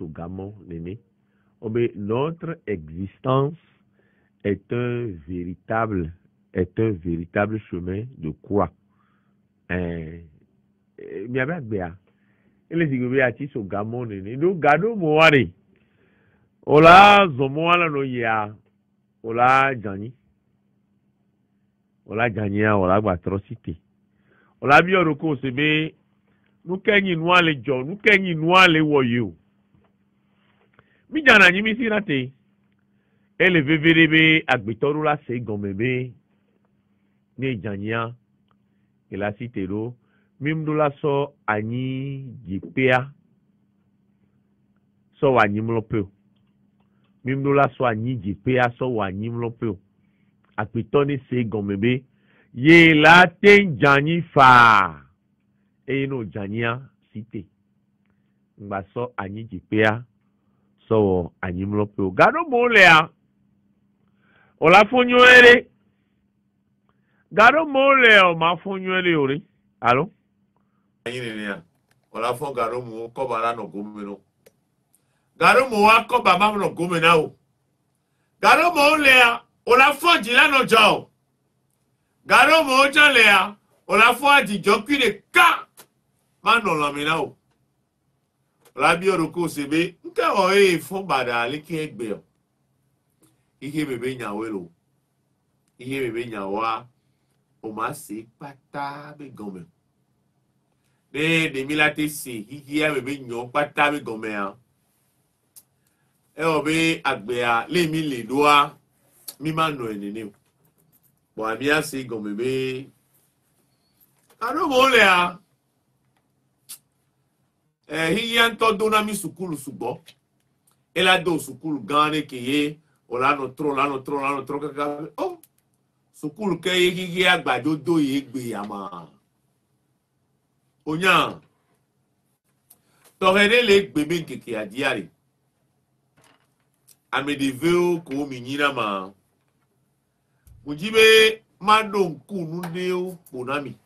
au gamon Néné, oh, notre existence est un véritable, est un véritable chemin de croix. Hein. Eh, miabagbea elesigbe ati so gamo nene do gardons mowari ola zɔmɔwala no yia ola dzanyi ola dzanyia ola gbatrɔ ola bi se nukɛnyi nua le dzɔ nukɛnyi nua le wɔ yi o mi dzana nyi mi si na te ele veve ɖe be agbetɔ ɖo la se gɔme be ne dzanyia ele asi te ɖo mim ɖo la sɔ anyi dziƒea sɔ wɔ anyimlɔƒe o mim ɖo la sɔ anyi dziƒea sɔ wɔ anyimlɔƒe o agbetɔ ne se gɔme ye la te dzanyi eno jania site mgbe sọ anyị ji pịa sọwọ anyị mlọpụ gadụba ụlọ ya ụlafunyere gadụba ụlọ ya ma funyere ori alụ anyị rere ya ụlafọ garụmụ kọbara n'ọgụ mmiri garụmụ wa kọba ma n'ọgụ mmiri ahụ garụmụ ụlọ ya ụlafọ jila n'ọjọ garụmụ ụjọ ụlọ ya ụlafọ ajijọ kwire ka manọrọ mi náà o rabiọrụ ka osebe nke ọghị efu gbara alike egbe ihe bebe nyawero ihe bebe nyawa ụmasị kpata begome ne demilate si hihi ya bebe nyọ kpata begome ya ẹwọ bẹ àgbẹ̀ à lèmi lè lọ́wọ́ mi máa nọ ẹ̀ nínú pọ̀ àmì àṣẹ gọ̀mẹ̀ bẹ́ẹ̀. àdókòó lẹ̀ à. Eh, hiyanto donami sukulu sugbɔ ela do sukulu gane oh, ke ye olano tro olano tro olano tro kaka o sukulu ke ye kiki agbajo do ye gbe ama onya tɔhɛrɛ le gbeme keke adiari amedevewo ko mi nyina ma mujibe ma do nkunu dewo kpona mi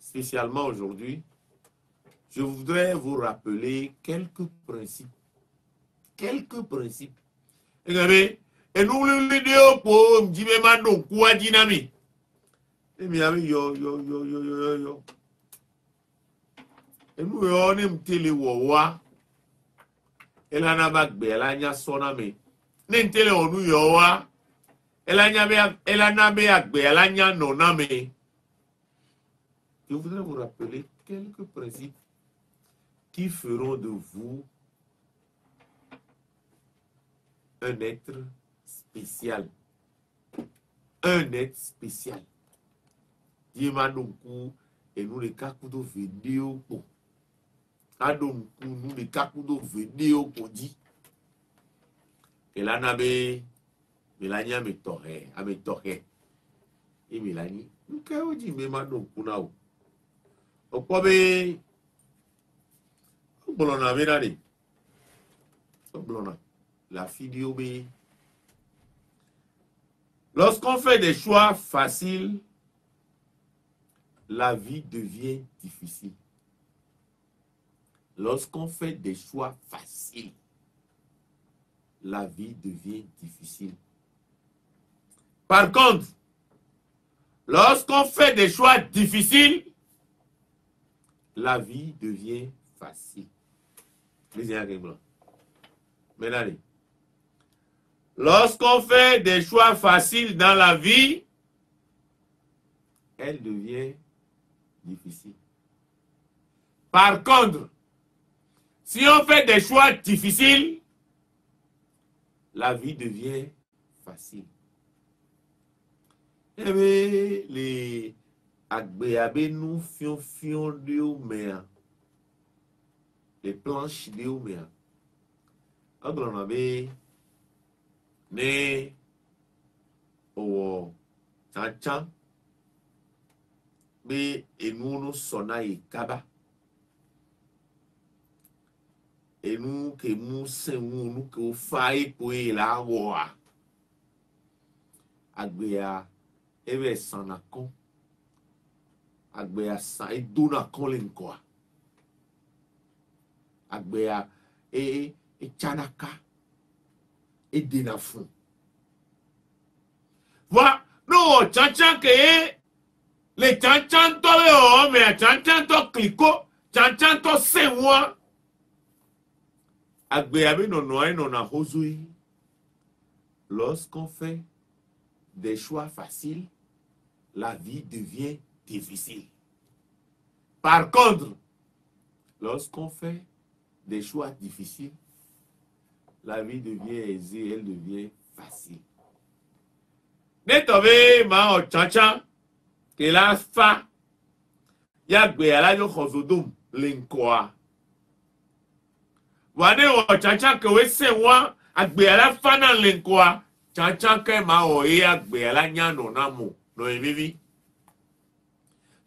spécialement aujourd'hui je voudrais vous rappeler quelques principes. Quelques principes. et nous pour Et eh yo, yo, yo, yo, yo, nous, on télé nous Je voudrais vous rappeler quelques principes qui feront de vous un être spécial. Un être spécial. cou et nous les vidéo à donc nous les kakudo po dit. Et là nabe Melanie amé Et Melanie, nous la fille Lorsqu'on fait des choix faciles, la vie devient difficile. Lorsqu'on fait des choix faciles, la vie devient difficile. Par contre, lorsqu'on fait des choix difficiles, la vie devient facile. Lorsqu'on fait des choix faciles dans la vie, elle devient difficile. Par contre, si on fait des choix difficiles, la vie devient facile. Eh bien, les nous fions planche les planches d'Eumea. Aglonabe ne owo chacha be enunu sona ikaba. Enu ke mu senwu nu ke o fa ipo e la wo e a. Agbea ewe sanakon. Agbea sa edona kon le nkoa. et ìtsanaka e, e et dinafun wa n'o tsantsan les le mais bɛ wɔ mɛ tsantsantɔ kiliko tsantsantɔ sɛnwa àgbẹ̀ àbí nɔnɔa yi nɔna lorsqu'on fait des choix faciles la vie devient difficile par contre lorsqu'on fait des choix difficiles, la vie devient aisée, elle devient facile. Netobe, máa ọ̀chánchán kì cha yàgbé aláyọ̀ ọ̀zọ́dọ̀m lè ń kọ́ a. Wà ní ọ̀chánchán cha fana wọ́n àgbé aláfa náà lè ń Cha cha Chánchan kẹ́ máa ọ̀ yé àgbé no náà mọ̀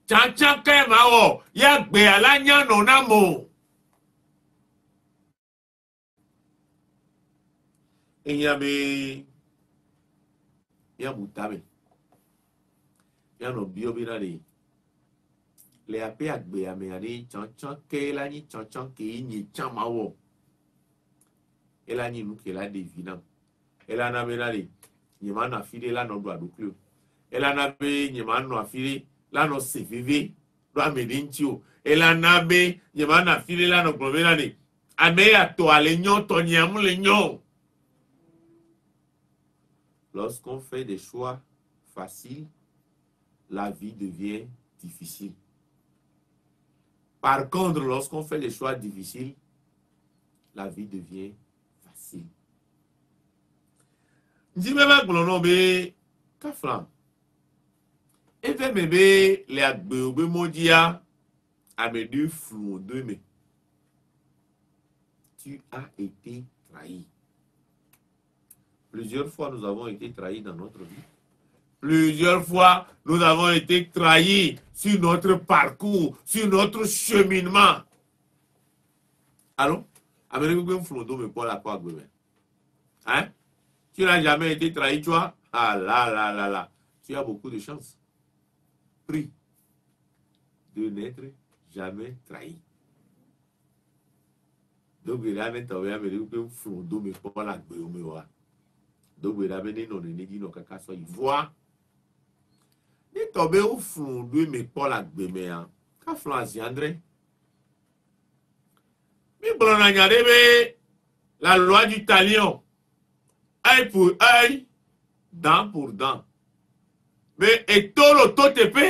Cha cha Chánchan ya enyame ya mutame ya no bio bina ni le ape agbe ame ya ni chanchan ke la ni chanchan ke ni chama wo ela ni nu ke la devina ela na be na ni ma na fide la no do aduklo ela na be ni ma no afire la no se vive do ame ni nti o ela na be ni ma na fide la no gbo be na ame ya to ale nyo to ni amu le nyo lorsqu'on fait des choix faciles, la vie devient difficile. Par contre, lorsqu'on fait des choix difficiles, la vie devient facile. be le Tu as été trahi. Plusieurs fois, nous avons été trahis dans notre vie. Plusieurs fois, nous avons été trahis sur notre parcours, sur notre cheminement. Allô Hein Tu n'as jamais été trahi, toi Ah là là là là. Tu as beaucoup de chance. Prie de n'être jamais trahi. Donc, il y a un la dogbeɖame ne nɔnɔe ne dzi nɔ kaka sɔ yi voa ne tɔ be woflu ɖoe me kpɔ le agbemea ka flɔ azi andre mi gblɔna nya ɖe be la loi du talion œil pour œil dent pour dent be etolo to teƒe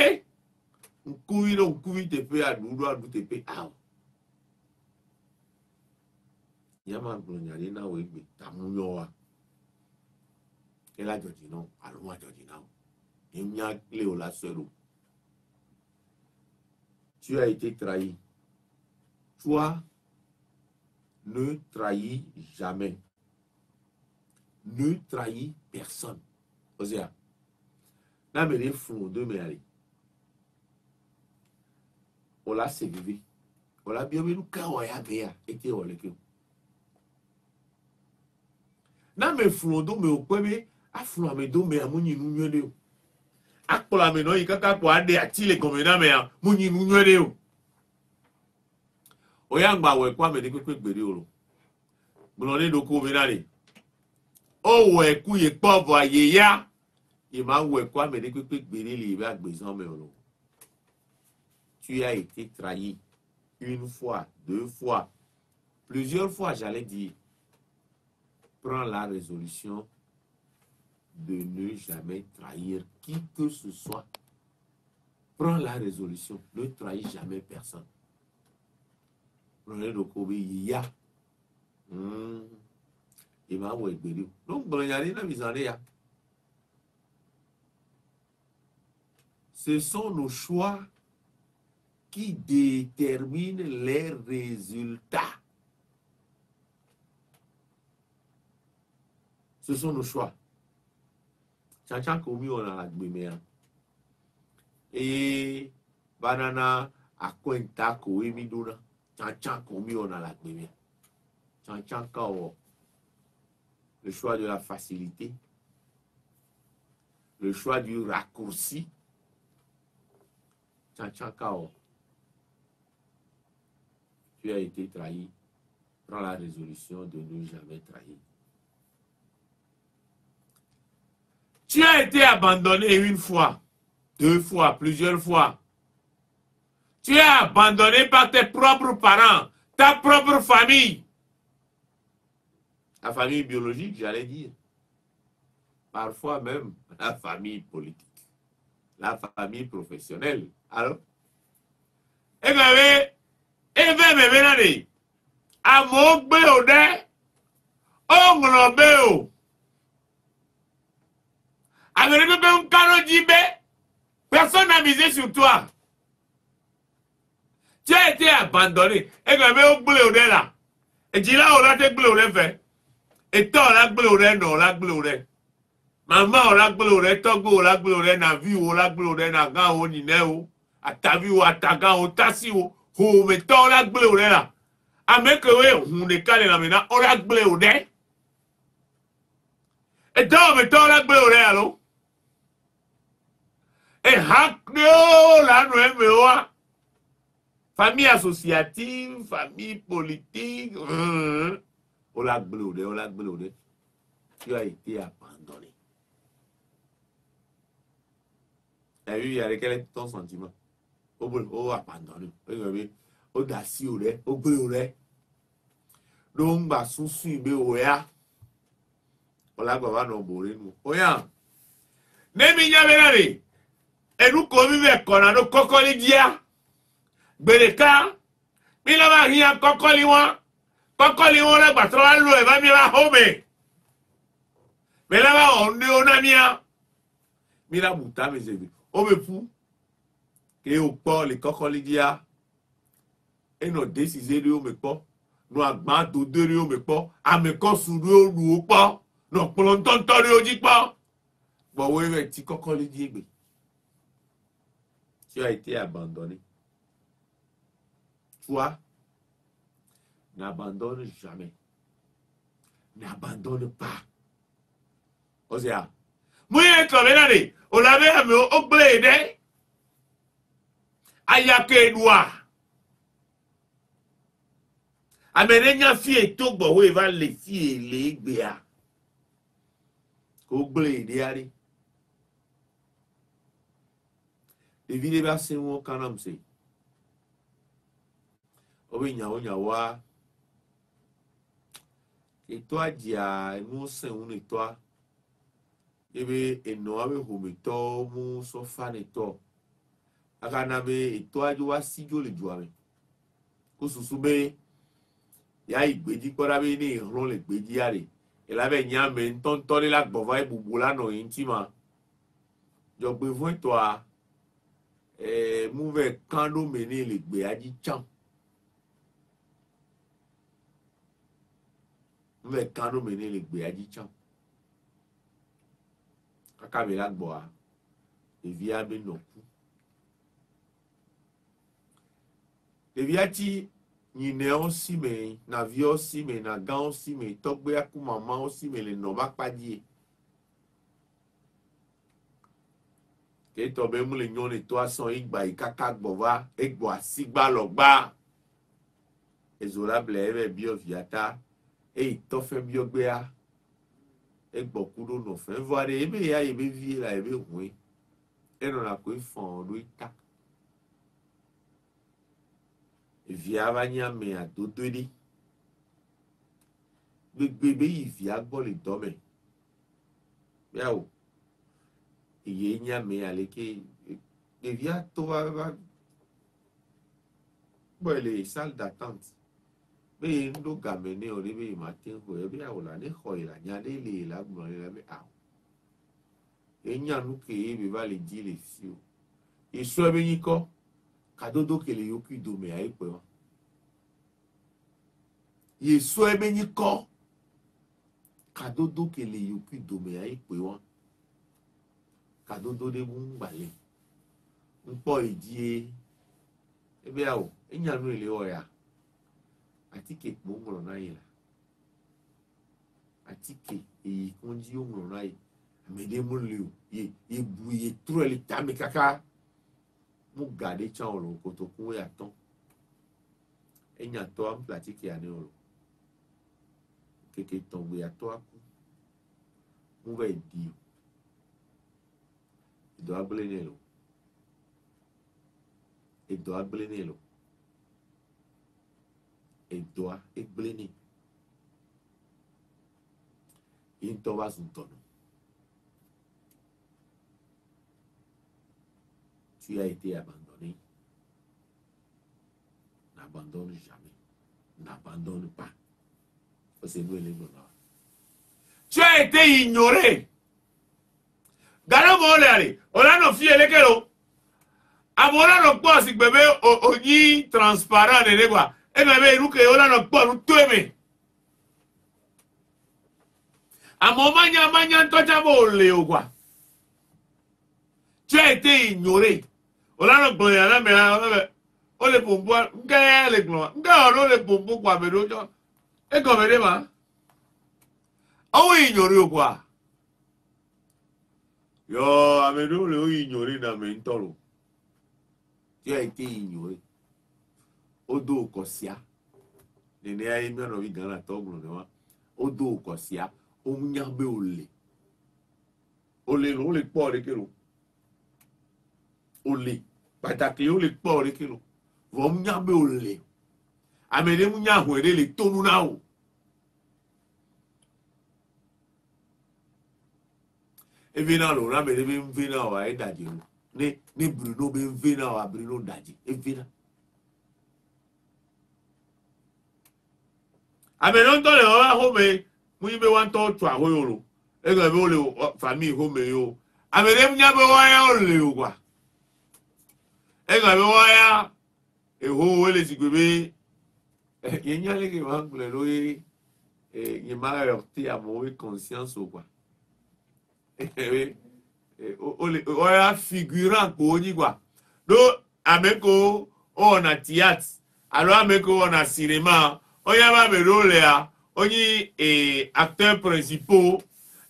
ŋkuvi ne ŋkuvi teƒe aɖuɖu aɖu teƒe awo yama gblɔ nya ɖe na wo egbe tamu yɔ wa. Et là, je dis non, allons-moi, je dis non. Il n'y a Cléo là seul. Tu as été trahi. Toi, ne trahis jamais. Ne trahis personne. Osea. N'a mené fond de mes allées. On l'a séduit. On l'a bien mené. Kawaya Béa. Et qui est-ce que. N'a mené fonds de mes premier, afro ame do mea mu nyi nu nyuie ɖe o akplɔ ame nɔ yi kaka kpɔ aɖe ati le gɔme na amea mu nyi nu nyuie ɖe o oya ŋgba wɔ ɛkɔ ame ɖe kpekpe gbeɖe o lo gblɔ ne ɖoko mi na ɖe o wɔ ɛku yi kpɔ vɔ ye ya yi ma wɔ ɛkɔ ame ɖe kpekpe gbeɖe li yi be agbezɔn me o lo tu as été trahi une fois, deux fois, plusieurs fois, j'allais dire, prends la résolution de ne jamais trahir qui que ce soit. Prends la résolution, ne trahis jamais personne. Hmm. Donc, hein. Ce sont nos choix qui déterminent les résultats. Ce sont nos choix. Chanchan Koumi, on a hein. Et Banana, à Quinta, Koui, Miduna. Chanchan on a admiré. Chanchan Kao, le choix de la facilité, le choix du raccourci. Chanchan Kao, tu as été trahi. Prends la résolution de ne jamais trahir. Tu as été abandonné une fois, deux fois, plusieurs fois. Tu es abandonné par tes propres parents, ta propre famille. La famille biologique, j'allais dire. Parfois même la famille politique, la famille professionnelle. Alors, et et et même, bien mon mon on l'a avec le même carreau personne n'a misé sur toi. Tu as été abandonné. Et que vous voulez au là. Et tu là, on a été au fait. Et toi, on a été non, on a été au Maman, on a été au Togo, on a été na vie, on la été na gan, on y n'est au. À ta vie, ou à ta gan, on t'a si au. Ou, mais toi, on a e là. au là. Avec eux, on est calé là maintenant, on a été au Et toi, mais toi, on a été là, alors. Ehakneo la nuemewa. Famille associative, famille politique. Hum, on l'a bloudé, on l'a bloudé. Tu as été abandonné. T'as vu avec quel est ton sentiment? Ó gbọ́dọ̀ ó abandonné. Ó yẹ kí ó dà sí o rẹ̀, ó gbé o rẹ̀. Ló ń gbà sunsun ìgbé o yá. Ọlágbàbá náà bò rí nu. Ó yàn. Níbi ìyá mi náà rè enuko mi bɛ kɔna no kɔkɔli dia gbedeka mi la ma hiã kɔkɔli wa kɔkɔli wa la gbatɔ la e lo ɛba mi la home mi la ma wɔ nuwo na mia mi la bu ta mi zegbe o me pu ke o kpɔ le kɔkɔli dia enɔ desize ɖe wo me kpɔ nɔ agba dodo ɖe wo me kpɔ amekɔsu ɖe wo nu wo kpɔ nɔ kplɔ ŋtɔŋtɔ ɖe wo dzi kpɔ gbɔwo ewɛ ti kɔkɔli di egbe. Tu as été abandonné. Toi, n'abandonne jamais. N'abandonne pas. Osea, mwenye kamenane, olabe hame ogbleede, ayake edwa. Amene nya fie togbo ho eva le fie le egbea. Ogbleede ari. ɖevi ɖe ƒe aseŋuwo kanam se wobe nyawo nyawoa etɔa dzia enuwo seŋu ne tɔa ebe enɔa be hometɔwo mu sɔfa ne tɔ akana be etɔa dzo wa si dzo le dua me ko susu be ya yi gbedzi kpɔ ɖa be ne ehlɔ le gbedzia ɖe elabe nyame ŋutɔŋutɔ ɖe la gbɔva ebubu la nɔ yi ŋuti ma dzɔgbevɔe eh, muve kando mene legbe aji chan. Muve kando mene legbe aji chan. Kaka me lak bo a, evi a men nopu. Evi a ti, nyine o si me, na vi o si me, na gan o si me, tokbe akou mama o si me, le no bak Keto be mule nyone to ason igba ikaka gbova egbo asigba logba. Ezola ble ebe bio viata e tofe bio gbea egbo kudo no fe voare ebe ya ebe vi la ebe hun. Eno na ko ifon do ita. Via va nyame adodori. Gbegbe be yi via gbọ́ le dọ́mẹ̀. Bẹ́ẹ̀ o eye nyame aleke ɖevia to va gbɔ le salle d'attente be ye ŋɖo game ne o de be yemate xɔ ye be awo la ne xɔ yi la nya ɖe le la gblɔ ne la be awo ye nya nu ke ye be va le dzi le fi o esrɔ be nyi kɔ kadodo ke le yokui dome ayi kpɛ wa yesrɔ be nyi kɔ kadodo ke le yokui dome ayi kpɛ wa kadododegwu mgbali mkpọijie ebe ahụ enyarile ọya atike kpo nwụrụ n'anyịla atike èyí kan jí ó wùrọ̀ ráyè àmìdé mú lè o ye iye tó rẹ̀ lè ta mi kaka mú gàdé tán ọ̀rọ̀ kòtò kún ó yàtọ̀ ẹ̀yìn àtọ́ amúplatìkì àní ọ̀rọ̀ kékeré tán gbé àtọ́ àkú mú bẹ́ẹ̀ di o ìdọ̀ agbélé ní èlò ìdọ̀ agbélé ní èlò ìdọ̀ agbélé ní ìtọ́ bá sùn tọ̀nù tu as été abandonné n'abandonne jamais n'abandonne pas parce que nous les tu as été ignoré garamo oleari olano fielekero amo olano kpɔ si o o onyi transparent ne gba ena be iruke olano kpɔ nu to eme amo manya manya ntɔtsa bo ole o gba tsyɔ ete inyore olano gblɔ yana mɛ la ɔlɛ ole pompo nke le gblɔ nke ɔlɛ ole pompo gba me do tsɔ egɔme de ma ɔwɔ inyore o gba. Yo, ame nou le ou ignore nan men tolo. Tí a ite ignore. Odò òkọ̀síá. Nene a ime ọ̀nà mi gánà tọ́gbọ̀n ni wá. Odò òkọ̀síá. Òun yàgbé olè. Olè ló lè pọ̀ ọ̀rẹ́kẹ̀ lò. Olè. Pàtàkì ó lè pọ̀ ọ̀rẹ́kẹ̀ lò. Vọ̀ òun yàgbé olè. Ame ne mu yàhùn ẹ̀rẹ́ lè tónú náà o. evina lo ramere bi mvina wa e daji o ni ni bruno bi mvina wa bruno daji evina ame no ntɔ le wɔ home mu yi be wa ntɔ tu aho yi o lo ega be o le fami home yi o ame ne nya be wa ya o le o gua ega be wa ya eho wele zikpe be yenya le ke wa gblɛ lo ye nyimara yɔ ti amewo ye conscience o gua oya figurant kò onyi gwa do ameko ona tiat alo ameko ona cinema oya ba be role ya onyi eh, acteur principal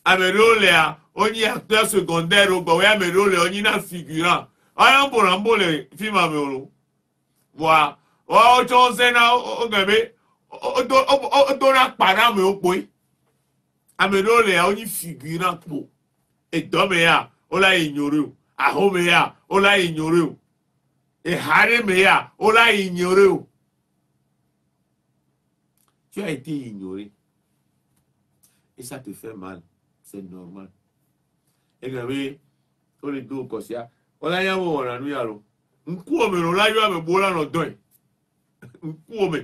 ame role ya onyi acteur secondaire ogba oya me role onyi na figurant oya mbona le film ame olo wa o tso se na ogebe o do na kpa na ame okpoe ame role ya onyi figurant kpo edɔmea wola yi nyore o ahomea wola yi nyore o eharemea wola yi nyore o tu as été ignoré et ça te fait mal c'est normal egabe o le do kɔsia wola ya wo wɔna nu ya lo nkuo mi wola yɔ ame gbola nɔ dɔn yi nkuo mi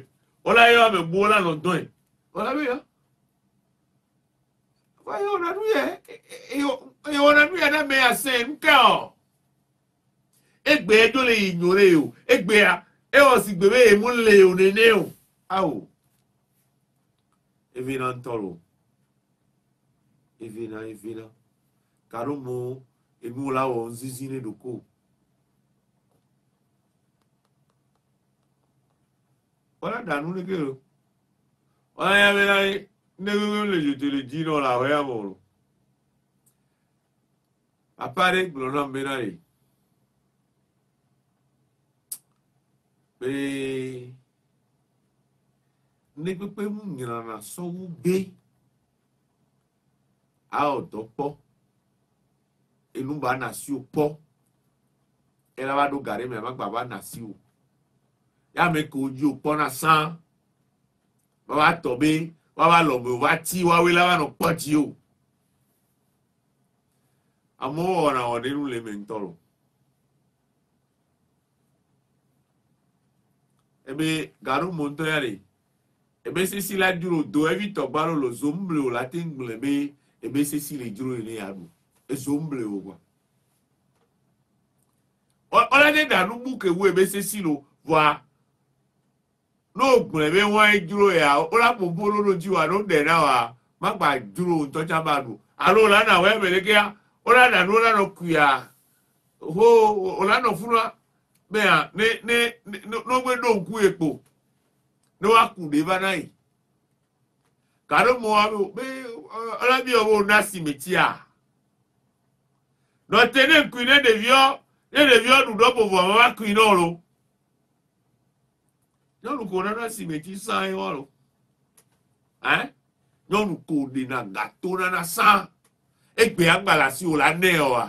wola yɔ ame gbola nɔ dɔn yi wola bi ya wola yɔ wɔna nu yɛ eyo yona nu yana me ase nke o egbe do le ignore o egbe a e o si gbe e mu o nene o awo evina ntoro evina evina karumo emu la o nzizi ne doko wala danu ne ke o wala ya me na ne ne le jotele ji no la wa ya na gloram benare pé ní pípé mú ìrànà sanwó gbé a ọ̀dọ́ pọ́ inú bá ba sí o pọ́ ẹ̀rọ bá dó gàrí mi àmàgbà bá nà sí o yá mi kò ojú o pọ́ náà sán bá wa tọ̀ bí wá wá lọ̀ bí o bá tí wá wí láwọn pọ̀ tí o. ambao wanaonera un lementolo ebe garu monto ebe sisi la duro do evi togbaro lo zomble o lati ngbele be ebe sisi le duro ile yanu ezomble o wa ọlọdẹ dànù búkẹ wo ebe sisi lo wa be ẹbí wọn ya yà ó lápò bó lójú wa ló dẹ̀ na wa má gbà dúró ntọ́jà bá nù àlọ́ lánàá wẹ́ẹ́ mẹ́lẹ́kẹ́yà. ɔnana no ɔnana kua hoo ɔnana funua bɛya ne ne ne n'ogbe do nku ekpo ne wa ku de ba na yi kàdó mo wa bɛ ɔlọbi uh, ɔwɔ nasi metia dɔte ne nkui ne ɖeviɔ ne ɖeviɔ ɖuɖɔ vovo ame wa kui n'ɔlo eh? nyɔnu ko nana simeti san wɔlo ɛ nyɔnu ko dena gato nana san egbe agbalasi wòla ne wa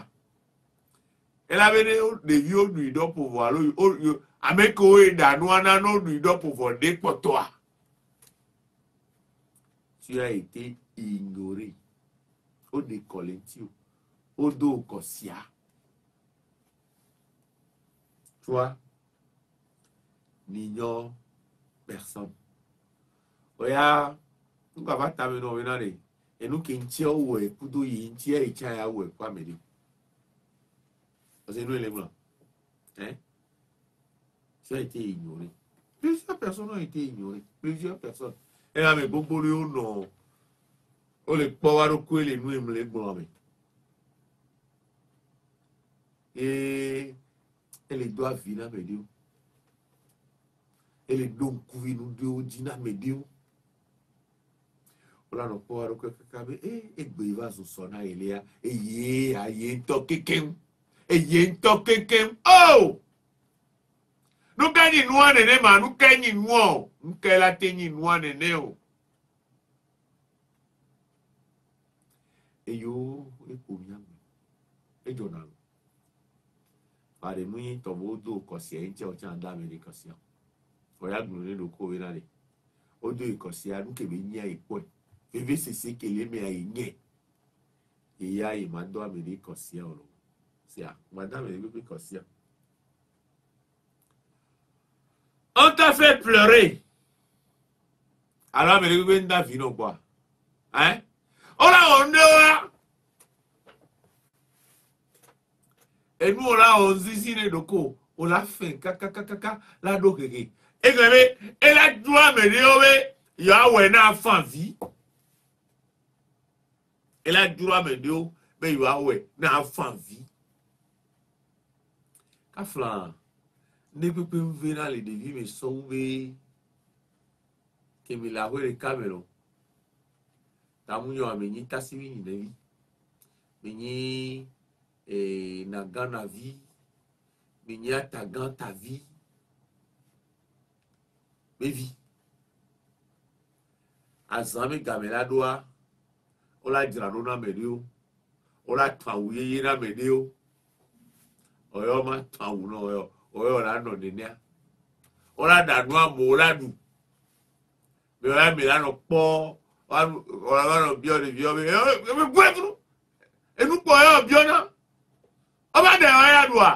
elabe ne ɖevi wo nui dɔ ƒovɔ alo yo ame kewo yi ɖa nua na no nui dɔ ƒovɔ ne kpɔtɔa tu as été ignoré o de kɔle ŋuti o o do kɔ sia toi n'ignore personne oya nukwa va tami na omi na de ɛnu kɛntɛ wɔ ɛkudo yi ntɛ ɛkyɛ ya wɔ ɛkɔ amɛdi ɔsɛ ɛnu ɛlɛ mu a ɛ eh? sɛ ɛtɛ ignore plusieurs personnes ont été ignorées plusieurs personnes ɛna mɛ gbogbo ni o nɔ o le kpɔ wa ɖo koe le nu emu eh, e le gblɔ mɛ ee ele do avi na mɛ di o ele do ŋkuvi nu do o dzi na mɛ di o. Fulano ko haru ko kakabe e egbe iba su sona ilea eye aye nto kekem eye nto kekem oh nuka ni nuwa nene ma nuka ni nuwa o nuka la te ni nuwa nene o eyo epo miamu ejo na lo pare mu yin tọbo do kọsi ẹyin tí ọjà ń dá mi ní kọsi ọ ọyá gbòòrò nínú kówé náà rè ó do ìkọsí adúkèmí ní àìpọ ẹ vivisikilimi ainye iya imando aminikosia oro sia manda aminikosia on t'a fait pleurer alors aminikosia nda vino boa hein ola onde wa enu ola onzizi ne doko ola fin kakakakaka la do keke egbeme ela dua amene owe yo awɛ n'afa vi eladuru amedewo be yewoawɔe na afa vi kafla ne peut plus venir les devis mais kpekpe nve na le ɖevi me sɔŋ be kemi le aƒe ɖeka me lɔ tamu nyɔ amenyi tasiwi nyinevi menyi ee naganavi menyi ta vie, mais vie. game la ɖoa wola no na mani o wolatɔ awu yeye na mani o ɔyɛ ɔma tɔ awu na ɔyɛ ɔyɛ ɔlanɔ nenia ɔladanu amu ɔladu mɛ ɔya mi lanɔ kpɔ ɔlabanɔ biɔ ɖevi ɔbi ɛmɛ gbɔ ɛfuru enukpɔ ɔyɛ ɔbiɔ na ɔba da ɔya dua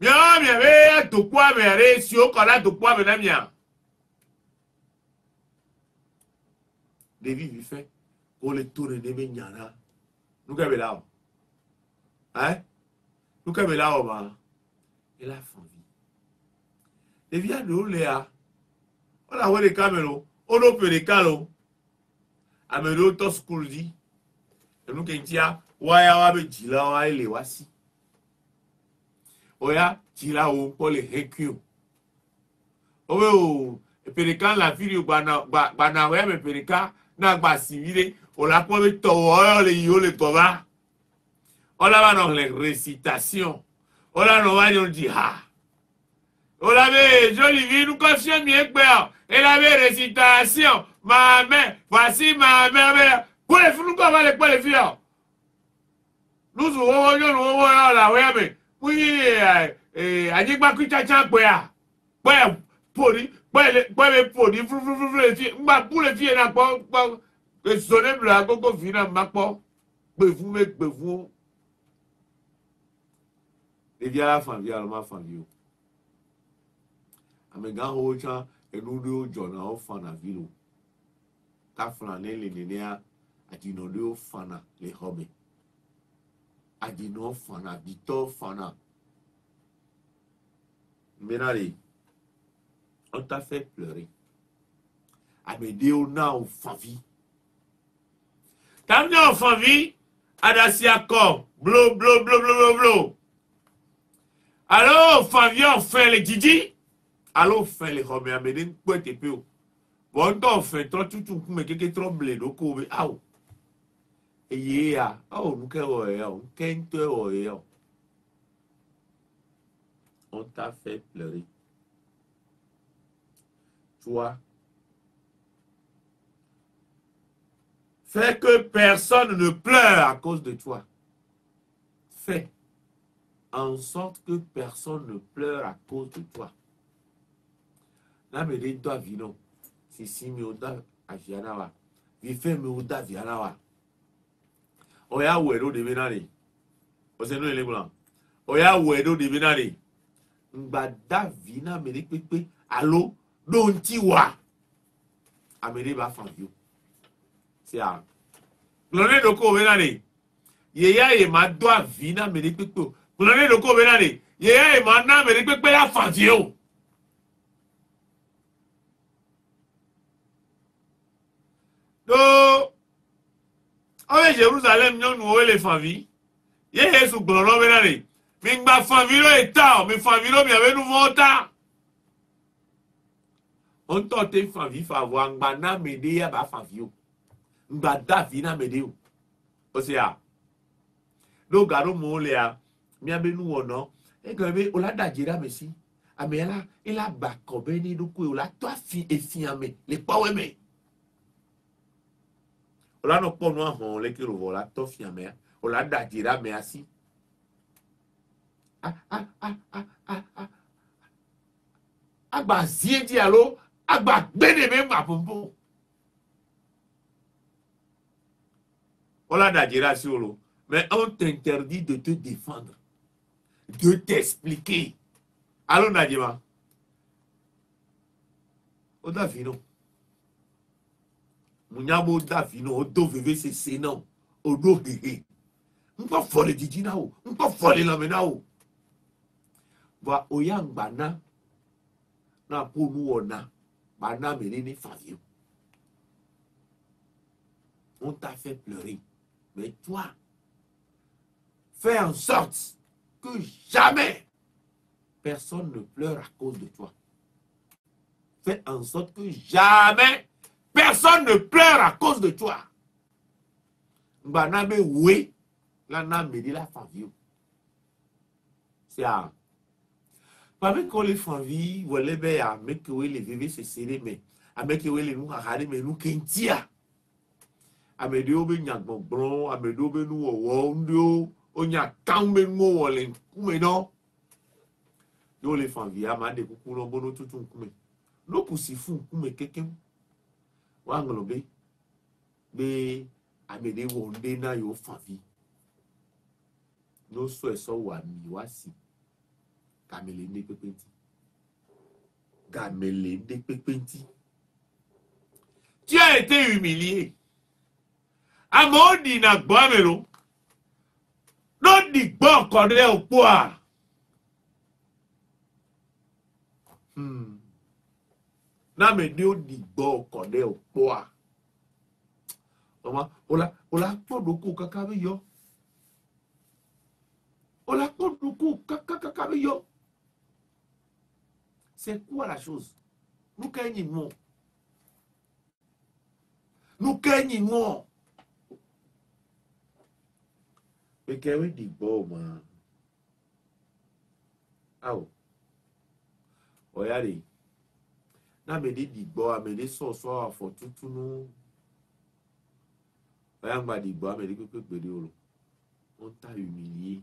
miɔ miɛ bɛ atokpo amɛ ɛrɛ si o kɔ la atokpo amɛ na miɛ ɖevi vi fɛ con letture ne bɛ ɲana nuka bɛ la o ɛ nuka bɛ la o ma e la fanvi devia do le a o la wele kame lo o no pere ka lo ame ɖewo tɔ sukulu dzi enu ke ŋutia waya wa be dzilawoa ele wa si oya dzilawo kpɔ le hekui o o be o pere ka le afi ɖi gbana gbana o ya me pere ka na gba si vi wòlakpɔ be tɔwɔ yɔ le yiwo le tɔ va wòlaba nɔ le recitation wòla nɔ va nyɔ di ha wòla be jolivi nukɔfiɛ mi egbea ela be recitation maame voici maame abe kpɔle fi nukɔ va le kpɔle fi yɔ nusu wɔwɔ nyɔnu wɔwɔ yɔ la wɔya me kuyi ɛɛ anyigba kui tsatsa kpea kpɛ poli kpɛ le kpɛ be poli fulufulu le fi ŋgba ku le fi yɛ na kpɔ kpɔ esonebra gbogbo fi na makpɔ gbevu me gbevuwo ɖevi ala fan vi alo ma fan vi o amegãwo tsã enu ɖewo dzɔna wo fana vi lo kafla ne le nenea adinɔ ɖewo fana le xɔme adinɔ fana bitɔ fana mena on t'a fait pleurer ame ɖewo na wo fa vi. Adassi blo, blo, blo, blo, blo, blo. Alors, on fait les Didi. Alors, fait les Bon, on fait, tu mais et nous qu'est, on t'a fait pleurer. vois. Fais que personne ne pleure à cause de toi. Fais en sorte que personne ne pleure à cause de toi. si si Vife vianawa. Oya wedo divinari. ele Oya wedo divinari. vina mele pepe. vina, don à wa. ba you. sia Kunaonea kuwenani yeyaye a avi na mere kpekpe kunaonea kuwenani yeyaye mana mere kpekpe ya fadi o. ɖo ɔbɛ Jerusalem nyɔnu wo le favi ye Yesu gblɔ na wena le mi gba favi ɖo eta o mi favi ɖo miabe nuvɔ ta o ŋutɔ te favi fa avɔ aŋgba na mi ɖe ya ba favi o gbadafi na mede o osea no garo mo le a mi amenu wono e kan be oladaje ra mesi ame ela ela ba ko be ni duku o la to afi efi ame le pawe me ola no po no ahon le kiro vo la to fi ame oladaje ra me asi ah ah ah ah ah ah agba zie di alo agba gbede me ma pompo Oladajira Solo. Mais on t'interdit de te défendre, de t'expliquer. Allô, Nadima. Odavino. Munyabo On Odo VVC Sénan, Odo Gehe. Mpa fole On o, mpa fole lamena o. Wa oyangba na, na Nous ona, bana melene favio. On t'a fait pleurer. Mais toi, fais en sorte que jamais personne ne pleure à cause de toi. Fais en sorte que jamais personne ne pleure à cause de toi. Baname oui, la dit la favio. C'est à Pame kole fanvi, les be a les le les se sere me, a mekewe nous nou mais nous nou ame ɖewo be nyagbɔgblɔ ame ɖewo be nuwɔwɔ nu ɖewo wonye atam be nuwo wɔ le ŋkume nɔ ne wole fãvia ma ɖe kuku nɔ bɔnɔ tutu ŋkume lóku si fún ŋkume kekem woaŋlɔ be be ame ɖe wɔ nu ɖe na yewo fãvi ne wosɔ esɔ wɔ ami woasi game le ne pepe ŋti game le pepe ŋti tí a été humilié amóòdì nà gbọ́ mélòó lódì gbọ́ ọ̀kọ̀dẹ́ òpó à. námẹ̀dẹ́ hmm. òdì gbọ́ ọ̀kọ̀dẹ́ òpó à. ọmọ ọlá ọlá gbọ́dọ̀ kó kàkà bí yọ ọlá gbọ́dọ̀ kó kàkà kaka bí yọ. C'est quoi la chose Nous craignons. Nous craignons. wekewedigbo ma awo oyare na mede digbo dit sọsọ afọ tutunu oro on t'a humilié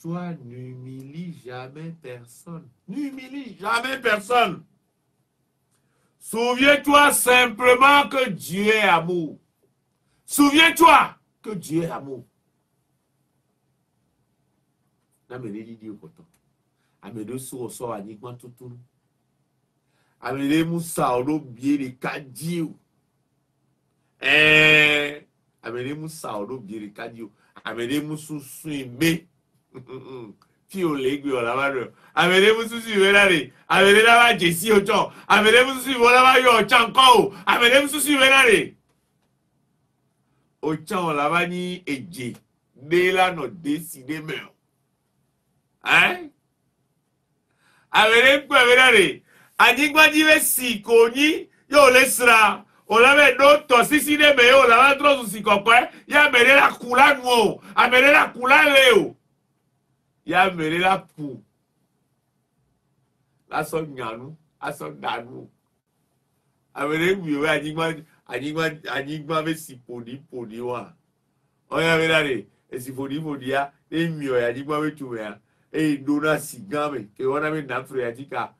toi n'humilie jamais personne n'humilie jamais personne souviens-toi simplement que Dieu est amour souviens-toi que Dieu est amour n'amere didi kɔtɔ amere sɔsɔ anyigba tuturu amere musa ɔlɔbie ɖeka dio ɛɛ amere musa ɔlɔbie ɖeka dio amere mususu ime tí o lè gbé ọ̀la bá rẹ̀ àmèrè mususu ìwé láre àmèrè lára jèsí ọjọ́ àmèrè mususu ìwé lára yọ ọ̀chá ńkọ́ o àmèrè mususu ìwé láre. ọ̀chá ọ̀la bá ní èjè dé lánàá dé sí dé mẹ́ọ̀ àwèrè ń pè wéré rè àdígbọ́dí bẹ́ sì kò ní yóò lè sira òlà bẹ ɖo tɔ sisi ɖe me ye òlà bá trɔ zusi kɔkɔɛ ya ame ɖe la ku la nu o ame ɖe la ku la le o e ya ame ɖe la ku lasɔ nyanu asɔ danu ame ɖe wui o anyigba anyigba anyigba bɛ si ƒoɖi ƒoɖi wa ɔya bɛ la de esi ƒoɖi ƒoɖia ne mi o anyigba bɛ tu mɛ eh? ya eidona si game ke wana mi nafri atika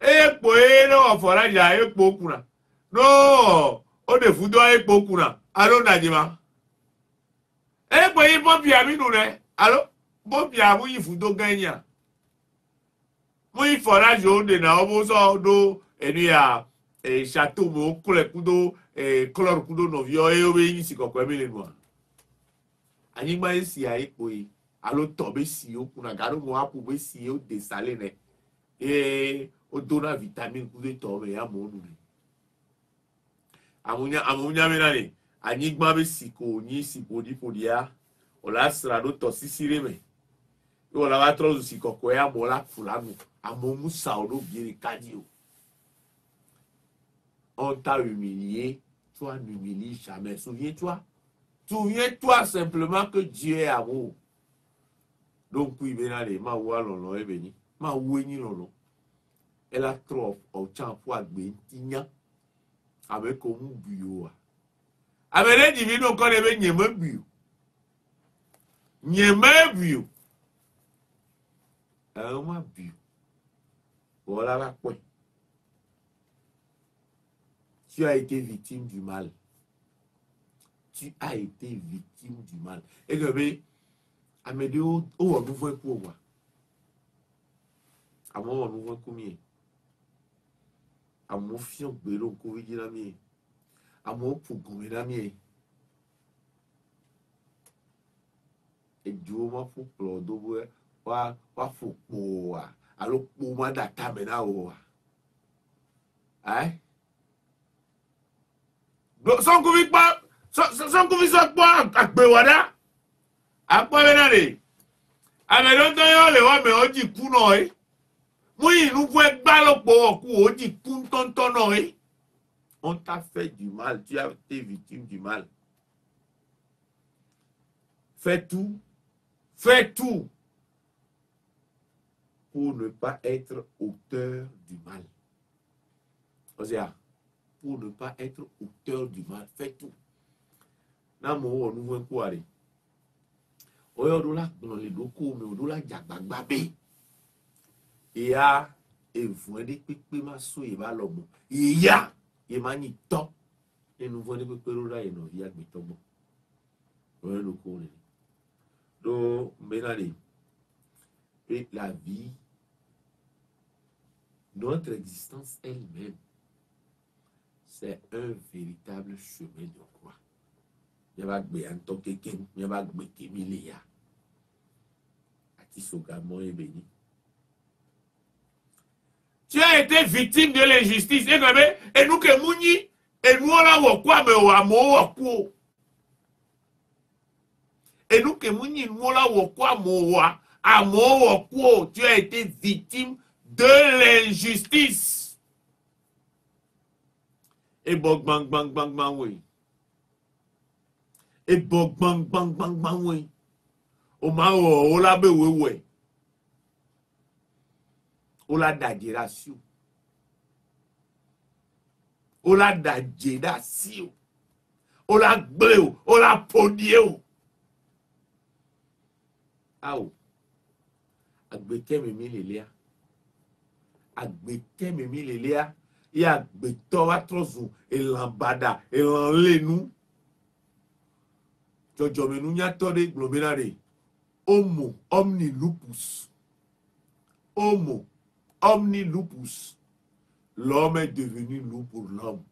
ekpo ena waforaja ekpo kuna no ode fudwa ekpo kuna alo najima ekpo yi pompi aminu re alo pompi amu yi fudo ganya mu yi foraja ode na obo so do enu ya e chateau mo kule kudo e color kudo novio e obe yin si kokwe mi le nwa anyigba esi a ekpo yi alotɔ be siwo kuna gaɖo ŋo aƒo be siwo de sale nɛ eye wodona vitamin kudo tɔ me amewo nu ne amewo nya amewo nya mi na ne anyigba be si ko nyi si ƒoɖiƒoɖia wòle asra ɖo tɔsisi ɖe me ye wòle va trɔ zu si kɔkɔe amewo la ƒo la nu amewo ŋu o ɖo bie ɖeka dzi o on t'a humilié, toi n'humilies jamais. Souviens-toi. Souviens-toi simplement que Dieu est amour. Don't qui benare, ma wa lolo ebeni, ma weni lolo. E la trof o champua bentinya. Ame komu biyoa. Ame le di vino kon ebe nyeme biyo. Nyeme biyo. E oma biyo. Voilà la quoi. Tu as été victime du mal. Tu as été victime du mal. Et eh, que, ame ɖewo wowɔ nu vɔ ku wɔwɔa amewo wɔ nu vɔ ku mie amewo fiɔ gbe ɖo ŋkuvi dzi na mie amewo ƒo gome na mie eduwo ma ƒo kplɔ do be wa wa ƒo kpoa alo kpo ma da tame na woa ae sɔnkuvi kpa sɔnkuvi sɔ kpɔ agbewa ɖa. akpɔbe na ɖe ame ɖewo yɔ le woame me dzi ku nɔ ye muyi nuvɔe gba lɔkpɔ wɔku ku ŋutɔŋutɔ nɔ ye on t'a fait du mal tu as été victime du mal fais tout fais tout pour ne pas être auteur du mal Osea, pour ne pas être auteur du mal fais tout na mo wɔ nuvɔe ku wa onyeọdụla nọlidokome odụla ji agbagbabe ya evuende pípé má sún ìbá lọ mọ ìyá ìmánì tọ nínú vuende pípé rúra ìnà ìyá gbẹtọgbọ lọrẹ lóko rẹ ló mbẹnàlè pé e, la vie notre existence elle-même c'est un véritable chemin de croix yẹn bá gbé àǹtọ́ kékeré yẹn bá gbé kémi lè yá àti sọ̀gá mọ́ ebè ni. Tu as été victime de l'injustice. Et nous, et nous, que mouni, et nous, on a wakou, mais on a mou Et nous, que mouni, nous, on a wakou, mou a mou wakou. Tu as été victime de l'injustice. Et bang, bang, bang, bang, bang, oui. ebɔ gbangbangbangbanwe o máa wọ̀ ọ́ lábẹ́wé wẹ̀ o la dàjẹ́ ra sí o o la dàjẹ́ ra sí o o la gbé o o la pòdìé e o a o agbẹ́tẹ́mìmí lélẹ́yà agbẹ́tẹ́mìmí lélẹ́yà yẹ agbẹ́tọ́ wa trọ́sùn ìlànbàdà ìlànlẹ́nu. E Jojomenouniatore glomerare. Homo omni lupus. Homo omni lupus. L'homme est devenu loup pour l'homme.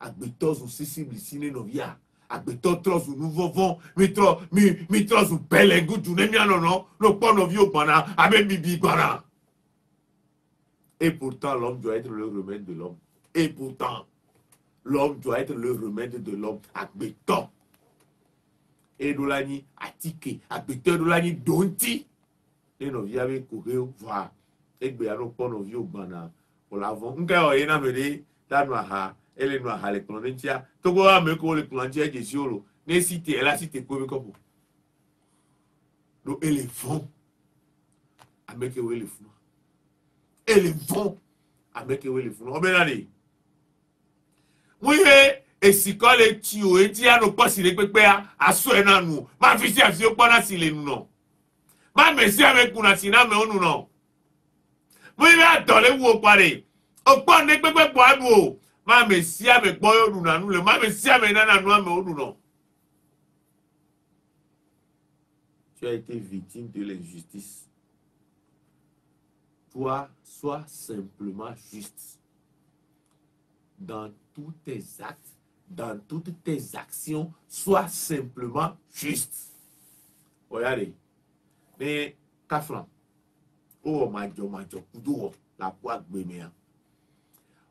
Agbetos ou sisibli sine novia. Agbetos ou nous vivons. Mitro, mi, mitros ou belengu dunemian non. Le pont novio bana. Amen bibi Et pourtant, l'homme doit être le remède de l'homme. Et pourtant, l'homme doit être le remède de l'homme. Agbetos. eɖolanyi atike agbetɔ eɖolanyi doŋti ne nɔvia be kohe va egbe ya no kpɔ nɔviwo gbana wòle avɔ nuka yɔ yina me ɖe ta nu aha ele nu aha le kplɔ ne ŋutia togo ame ko le kplɔ ŋutia dzesi wo lo ne si te ela si te ko mi kɔpu do ele vɔ ame ke wo ele funu ele vɔ ame ke wo ele funu ɔbɛ na de mo ye. Tu as été victime de l'injustice. Toi, sois simplement juste dans tous tes actes dans toutes tes actions, sois simplement juste. Regardez. Mais, Kafran, oh, ma jo, kudo, la poids gbémé.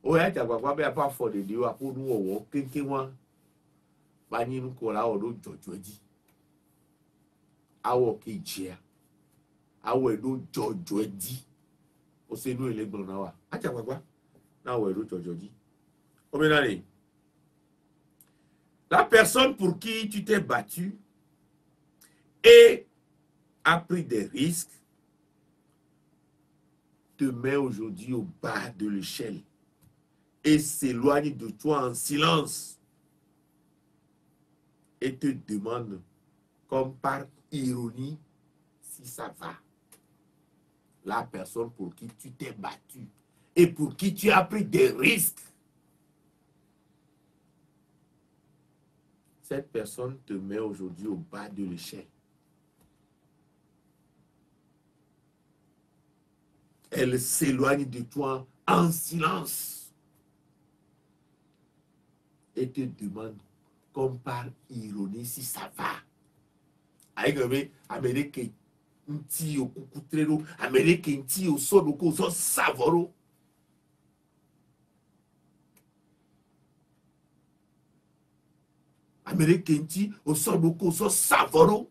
Oh, ya, t'as pas bien pas fort de Dieu, pour nous, oh, kénké, moi, bá ní inú kọ̀ọ̀lá ọ̀dọ́ jọ̀jọ̀ jí awọ kejì ẹ awọ ẹ̀dọ́ jọ̀jọ̀ jí ó ṣe na wa. A náà wà ájàgbàgbà náà awọ ẹ̀dọ́ jọ̀jọ̀ jí obìnrin náà rèé. La personne pour qui tu t'es battu et a pris des risques te met aujourd'hui au bas de l'échelle et s'éloigne de toi en silence et te demande comme par ironie si ça va. La personne pour qui tu t'es battu et pour qui tu as pris des risques cette personne te met aujourd'hui au bas de l'échelle. Elle s'éloigne de toi en silence et te demande, comme par ironie, si ça va. amerika nti osɔ loko osɔ savɔro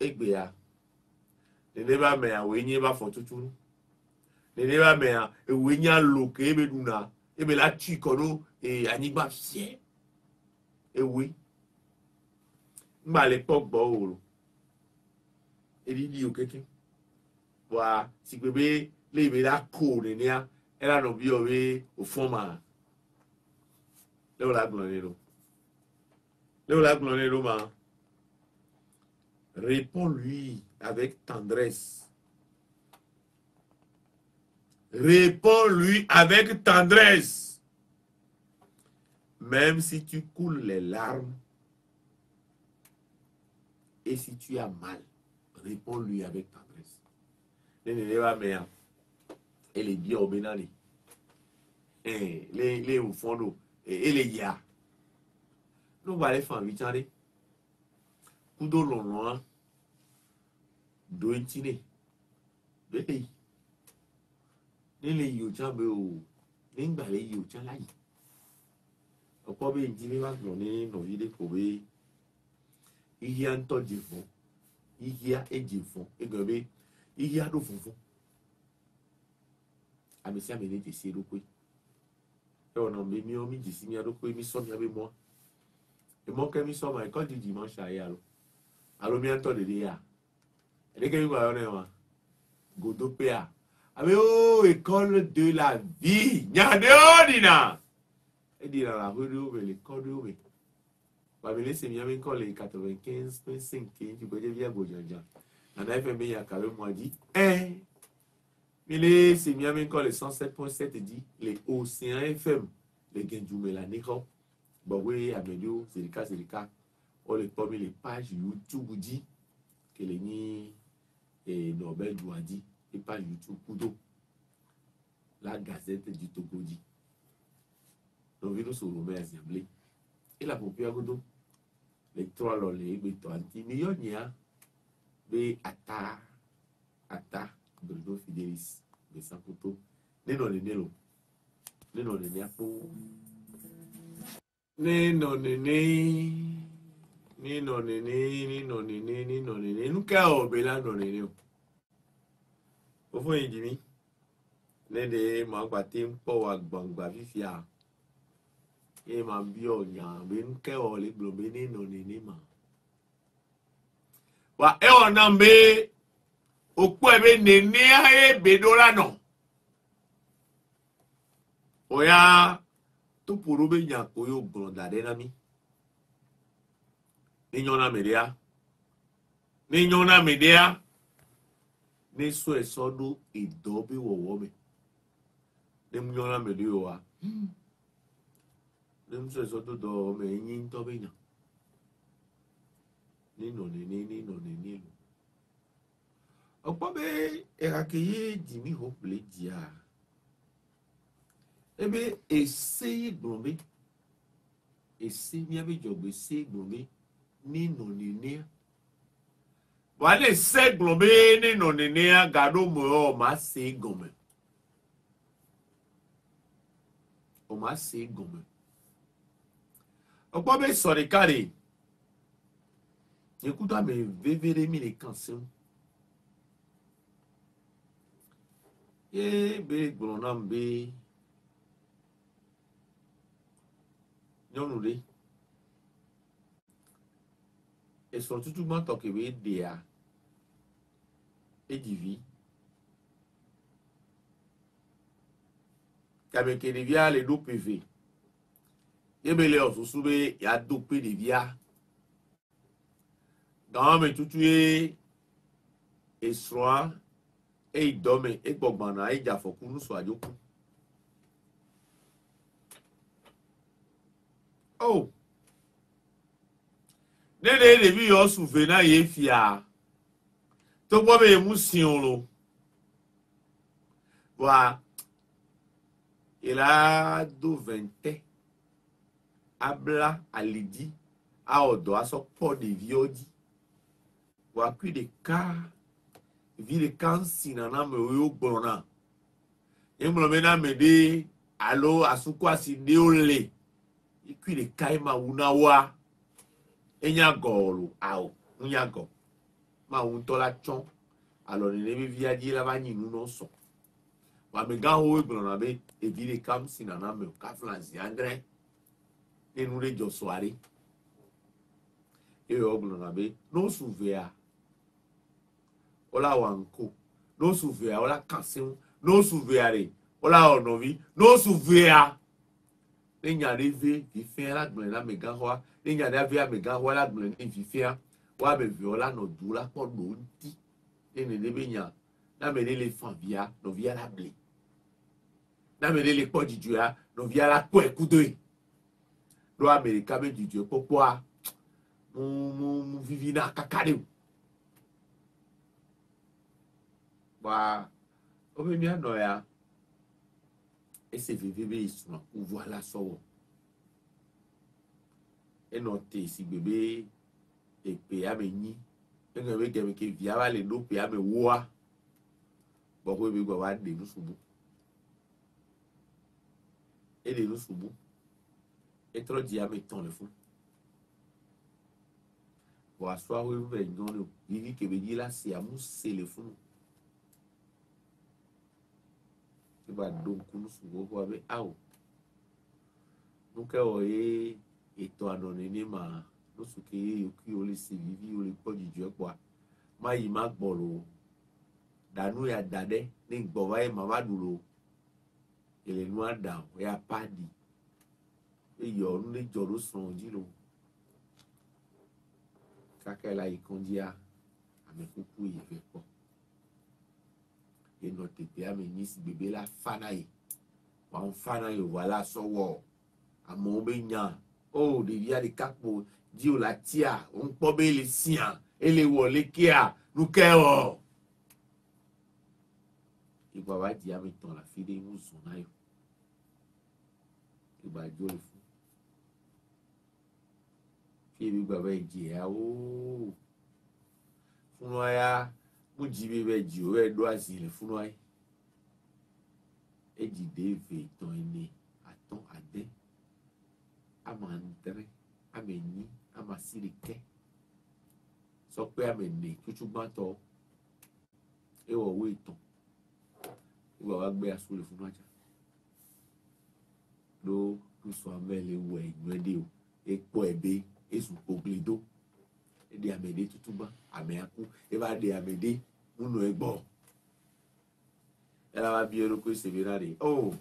egbe ya nene ba mɛ ya wòye nye ba fɔ tuturu nene ba mɛ ya ewòye nye alo ke ebe duna ebe la tsi kɔ ɖo ee anyigba fiɛ ewòye mba le kpɔ gbɔ o lo eɖiɖi o keke wa si be le ibe la ko nenea. Elle a bio au fond Nous la ma réponds-lui avec tendresse réponds-lui avec tendresse même si tu coules les larmes et si tu as mal réponds-lui avec tendresse eleyia omenani eh le le mfono eleyia no bare fan vitare kudo lonran do intine bẹ́ẹ̀ nílé yìí ò jáde o nígbà lè yìí ò já láyè ọ̀pọ̀ bẹ́ẹ̀ ní ní wàá ní nàvídé kò wé iye à ń tọ́jú fún iye à ń jẹ fún ẹgbẹ́ bẹ́ẹ̀ iye à ń dò funfun amesi amenete si eɖokui ewɔ na mi miɔ mi dzisi mia ɖokui mi sɔ mia be mɔ emɔ ke mi sɔ ma ekɔ didi ma sa ya lo alo mia ŋutɔ ɖeɖi ya eɖeke mi gba yɔ nɛ ma godoƒea abe o oh, ekɔlu de la vi nyade o ɖina eɖina la ƒe ɖewo me le kɔ ɖewo me pamele se mia mi ŋkɔ le quatre-vingt-quinze point cinq ke ŋutsu gbɛdze via gbodzodza nana efe mi ya kalo mɔ dzi ɛɛ. Eh! Mile se mi amen kon le 107.7 di, le Osean FM, le genjoume la nikon. Bọ̀wé àgbẹ̀dọ́ sèríkà sèríkà, ó lè pọ́ mi lè páàjì YouTube ni et nobel doit Duwadi, lè páàjì YouTube kudo la Gazette du Togo di. Nọ̀bínú sòrò mẹ́ àsèmblé. Ilà pòpì agodo, lè tọ́ lọ lè gbé tọ́ àǹtí, níyọ̀ nìyà, mais atta atta Dodo Fidelis Besakoto. Nenonenelo. Nenoneniapo. Nenonene. Nenonene. Nenonene. Nenonene. Nunca obela noneneo. Ofo yìí mi. Nede ma gba te ń pọ̀ wá gbangba fífi à. Ẹ máa bí ọ̀yàn àbí ń kẹ́wọ̀ lé gbòmí nínú nínú mà. Wà ẹ̀ ọ̀nà mbẹ́ okpukpe ebe nenea ebedola nọ oya tupuru be nya oya ogbonda de na mi ninyona medea ninyona medea neso esodo idobe wowo me nemunyona medea wa nemuso esodo do me enyi ntobe nya ninonene ninonene lo ọkpọ be ɛha ke ye dzimi ho ble dzia ebe ese yi gblɔm be ese miabe dzɔgbe ese gblɔm be ne nɔ nenea wa ne se gblɔm be ne nɔ nenea gaɖo mo yɔ ɔma se gɔme ɔma se gɔme ọkpọ be sɔrika de ekuta me vevere mi le kan se ŋu. big bụrụ na mbe nyɔnu ɖe esrɔ̃tutu gbãtɔ kebe ɖea edzi vi kame ke ɖevia le ɖo peve ye be le ɔsusu be yeado pe ɖevia gawame tutu ye esrɔ̃a eidome ekpogbana ejafọkwu n'ụsọ ajokwu o Oh, enebi yọ sufe na ye fia tó gbọ́ bẹ́ẹ̀ mú sin o wa ìlà dovente abla alidi a odo asọ́pọ̀ dèvi ọjí wa kú de káà vile kan sina na me oyo gbɔna ye mlɔ me na me de alo asuku asi de e o le ikui le ka ye wu na wa enya gɔɔlo awo nya gɔ ma wu ŋutɔ la tsɔ alɔ nene be via dzi la va nyi nu na sɔ wa me gã wo gblɔna be evi le kam sina na me o kafla zi andre enu de dzɔsɔ ari eye wo gblɔna be n'osu vea olawanko n'osuvea olakansewu n'osuveare olaonovi n'osuvea ne nya ɖe ve vifia la gblẽ na amegãxɔa ne nya ɖe ve amegãxɔa la gblẽ ne vifia wo ame evewo la nɔ du la kpɔ ɖo ŋuti ne nene be nya na ame ɖe le fa via nɔvia la ble na ame ɖe le kpɔ dzidzɔa nɔvia la kpɔe kudoe ɖo ame ɖeka be dzidzɔe kpɔkpɔa mu mu mu vivi na kaka ɖe o. paa ɔbɛnua dɔya ɛsɛ vivi bɛ yi suma uvu ala sɔwɔ ɛnɔ te si gbebe ekpe ame nyi ɛnɔ bɛ gɛmɛ ke via ba le do pe ame woa bɔkɔ ebe gba wa de nusubu ɛde nusubu ɛtrɔ e di ame ton le fún bɔn asɔawo e bɛ nyɔnu vivi kebe nyi la se amu se le fún. ibadumkulusu gogo abe awu nuke wɔye etɔ anɔne ne ma nusu ke ye yoki wo le se vivi wo le kpɔ dzidzɔe kpɔa ma yi ma gbɔ lo danu ya da ɖe ne gbɔ va ye ma va ɖu lo ele nua da o ya pa di eyɔ nu ne dzɔ ɖo srɔ̃ dzi kaka la yi kɔn dzia ame kuku yi ƒe kpɔ inotepea menyisi bebe la fa na ye wamfa na ye wala sɔwɔ amewo be nya o ɖevia ɖeka kpo dzi wòle atia wo ŋkpɔ be ele sia ele wɔ lekea nukɛ wɔ igba wa di ame tɔn la fi ɖe ŋu zɔn na ye igba dzo le fún fi ebi gba be dzia o funu ya mudzibi be dziwo be ɖo azi le funua yi edzi ɖe eve etɔ̃ ene atɔ̃ ade ama adre ama enyi ama asiɖeke sɔ pe ama ene tutu gbãtɔ ewɔ wo etɔ̃ ewɔ wa gbé asu le funua dza ɖo nusɔ amɛ le wɔ enyuɛ de o ekpɔ ebe esu kpokpli do de amede tutuba ameaku eva de amede unu egbɔ elaba bi eroko esebe na de o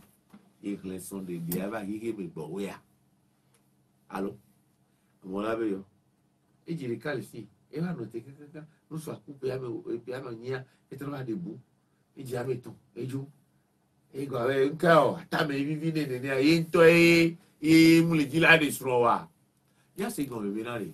ixlẹ sɔn de de ava hihe me gbɔ wea alo amɔ la be yɔ edziri kalifi eva nɔ te kakaka nusu aku pe ame pe ame nyia etrɔ la de bu edzi ame tɔ edzo egɔ abe nka o atame vivi nenenea ye ŋutɔ ye ye mu la de srɔ̀ wa yase gɔme be na de.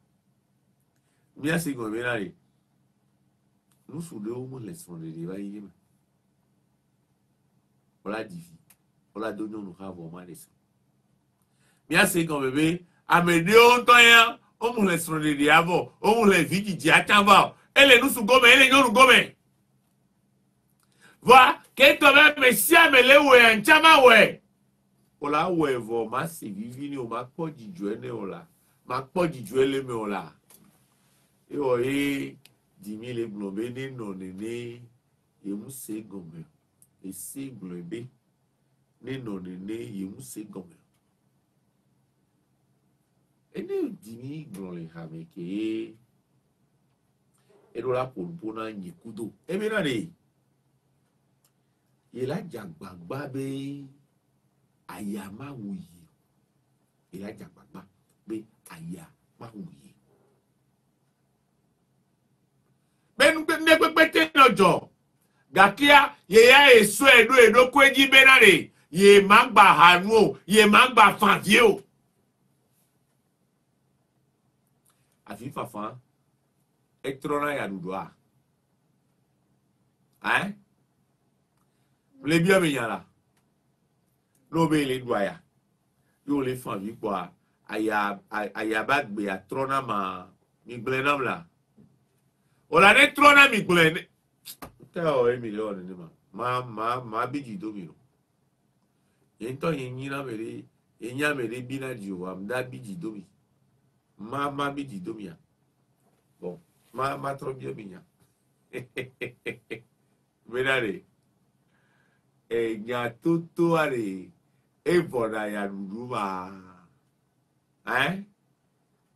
Viazi goberari. Nusu leo mole sonrere ba yema. Ola divi. Ola donyo no havo malesi. Viazi gobebe amede ontoya omule sonrere avo omule vigiji atamba. Ele nusu gome ele nyoru gome. Va kento be mesia melewe nchama we. Ola wevo masi vivi ni o ma pọ̀jù ju ene ola. Ma pọ̀jù ju eleme ola iwọ ye dimi le gblɔ be ne nɔ nene yemu se gɔme esi gblɔ be ne nɔ nene yemu se gɔme ene dimi gblɔ le hame ke e ye eɖo la ƒonuƒo na nyikudo ebe na de yela dzagbagba be aya ma wu yi yela dzagbagba be aya ma wu yi. kpenukpekpekpete nɔdzɔ gakia yeya esɔe ɖo eɖokoe dzi bena ɖe ye ma gba hanu o ye ma gba fàvie o. àfi fàfà etrɔna yaɖuɖua ɛ eh? plebia mi nyala n'o bɛ le do aya y'o le fàvi kpɔa aya ayaba gbea trɔna ma mi gblɛnam la. Ora ne trona mi kulene. Teo e milione ne ma. Ma ma ma bigi domino. Ento yenyina mele enya mele bina jiwa mda bigi domi. Ma ma bigi domi ya. Bon. Ma ma trop bien minya. Menare. E a toto are e bona ya nuruma. Hein?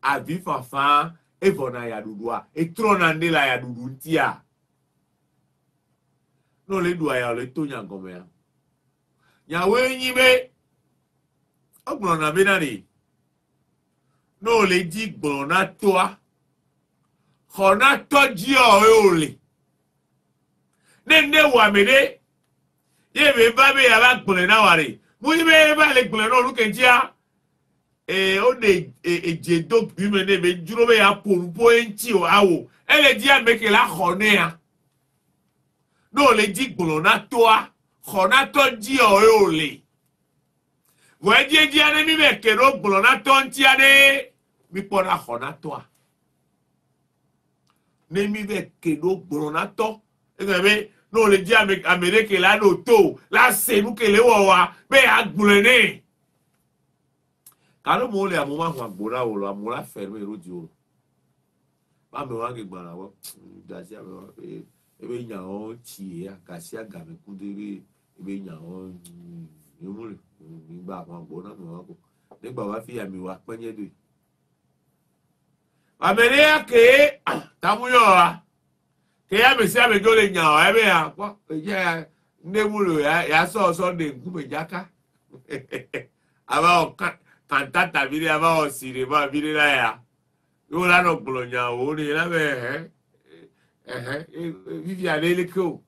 Abi fanfan evɔ na yaɖuɖua etrɔna ne la yaɖuɖu ŋutia ne no, wòle ɖu aya wòle to nya gɔmea nyawoe nyi be egblɔna be na ɖe e ne wòle dzi gblɔna toa xɔna tɔ dzia wòe wòle ne ne wɔ ame ye be va be yaba gblɔe na wa ɖe mo nyi be eva le gblɔe na olu kɛntsia one eh, edzedo eh, gbime ne me dzro be ya ƒo nuƒo eŋti o awo ele dzi ame ke la xɔ ne ya ne wòle dzi gblɔ na toa xɔ na tɔ dzi o ye e wòle vɔ edzi edzi aɖe mi be ke ɖo gblɔ na tɔ ŋti aɖe mi kpɔna xɔ na tɔa ne mi be ke ɖo gblɔ na tɔ ege be ne wòle dzi ame ame ɖe ke la ɖo to la se nu ke le wɔwɔa be ya gblɔ ne kalomo ole amo ma hwa gbora olo amora fẹnu ero di olo ma mi wa ge gbara wọ gasi ame wa pe ebe nya ọ tie gasi agame kude be ebe nya ọ emule nígbà àwọn agbóná mi wá kó nígbà wá fìyà mi wá pẹ́yẹ́ dè. àmẹ́lẹ́ yà ké tamúyọ̀ wa ké yà mèsì àmẹ́jọ́ lè nyà ọ́ ẹ̀mẹ́ yà kọ́ ẹ̀jẹ̀ ndémúlò yà sọ̀ sọ̀ ndé àbá ọ̀kan tantata vile ambayo silima vile naya yo lano kulonya ore labe ehe ehe vivi alele ko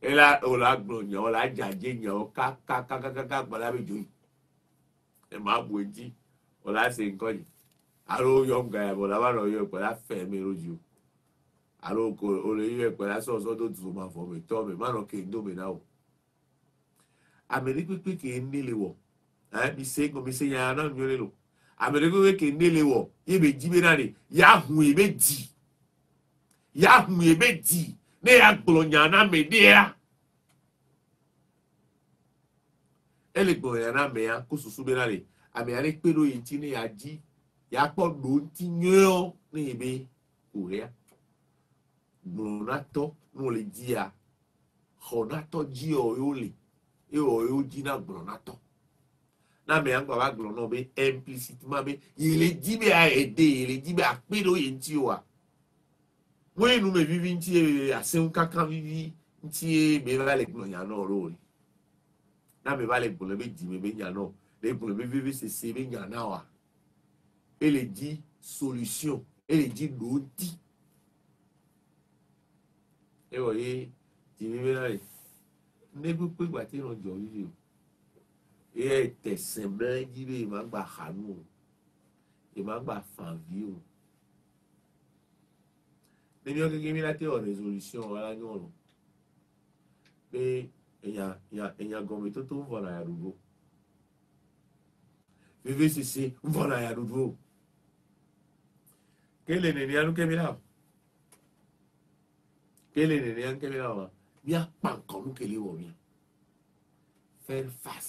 ela ola kulonya ola jaje nya o ka ka ka ka ka gbala be joyi e ma bu eji ola se nkan yi aro yo nga e bola ba ro yo pe la fe mi roju aro ko do tu Eh, misengo misenya na nyolelo amerego weke nelewo yebe jibe nani ya hu ebe di ya hu ebe di ne ya gbolo nya na media ele gbolo nya na meya kususu be nani ameya ne kpedo yinti ne ya ji ya kpɔ do nti nyɔɔ ne yebe korea gbolo na tɔ ne wòle dzia xɔ na tɔ dzi yɔ yio le eye wòle yio dzi na gbolo na tɔ na mmea nkwa agorɔ no ɔbɛ implicit ma bɛ yɛlɛgyi bɛ a ɛde yɛlɛgyi bɛ akpɛ de oyɛ nti o a wɔn enum evivi nti asɛm kaka vivi nti mmeba lɛ gbɔnɔ nya nɔɔ lɔɔri na mmeba lɛ gbɔnɔ bɛ di mmeba nya nɔɔ lɛ gbɔnɔ bɛ vivi sese bɛ nya naa wa ɛlɛgyi solution ɛlɛgyi lɔɔdi ɛwɔ ye di mmeba lɛ ne bɛ kpe gbate nɔ jɔ vivi o ẹ tẹsán mẹrẹndínlẹ ìmàgbà hànú o ìmàgbà fàǹfì o níbi ọgẹgẹ mi láti ọ̀rọ̀ resolution ọlájú ọ̀rọ̀ pé èèyàn èèyàn èèyàn gọmọ tó tó ń fọ náà yàdúgbò fífi ṣiṣẹ ń fọ náà yàdúgbò kéèlè nìyẹn ló kémi náà kéèlè nìyẹn kémi náà wà bí apá nǹkan ló kéle wọ̀ mí fẹ́ẹ́ fàṣ.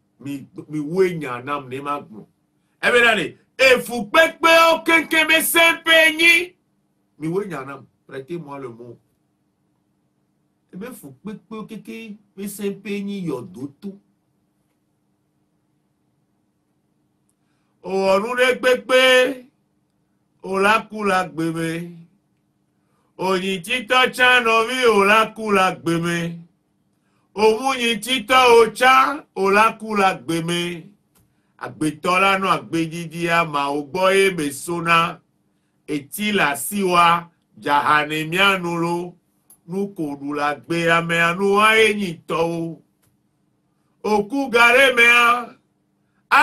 miwu enyanam na ịma gburu eberani efu kpekpe okenkeme sempe nyi miwu enyanam prete mụalụ mụ emefu kpekpe okenkeme sempe nyi yọdoto ọ̀run rẹ pépé òlákùlà gbèmé òyìn títọ́ chánà bí òlákùlà gbèmé òmùnyìntítọ́ ọ̀chá òlákùlà gbèmé àgbètọ́lánú àgbèdidi àmà ògbọ́ èmèsóná etí làsíwa jahanemianulo nukoɖula gbe ameanu ayenyitɔwo òkú gaɖemea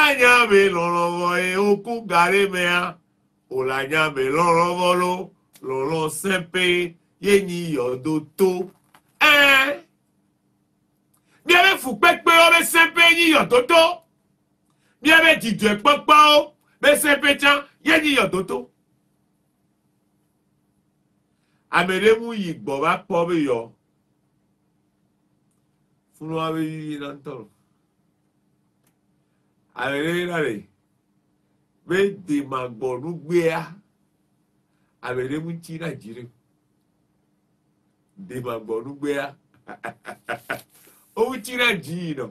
anyame lɔlɔvɔ ye òkú gaɖemea òlanyame lɔlɔvɔ lo lɔlɔ sɛpe yenyi yɔdo to ɛɛ. Eh! miabe fu kpekpewo be sempe yiyododo miabe dzidzɔe kpekpewo be sempe tsã ye yiyododo ame ɖe ŋu yi gbɔ va kpɔ be yɔ funua be yiyi na ŋutɔ ame ɖe na le be demagbɔnugbea ame ɖe ŋuti na dzi ɖe demagbɔnugbea owutira diino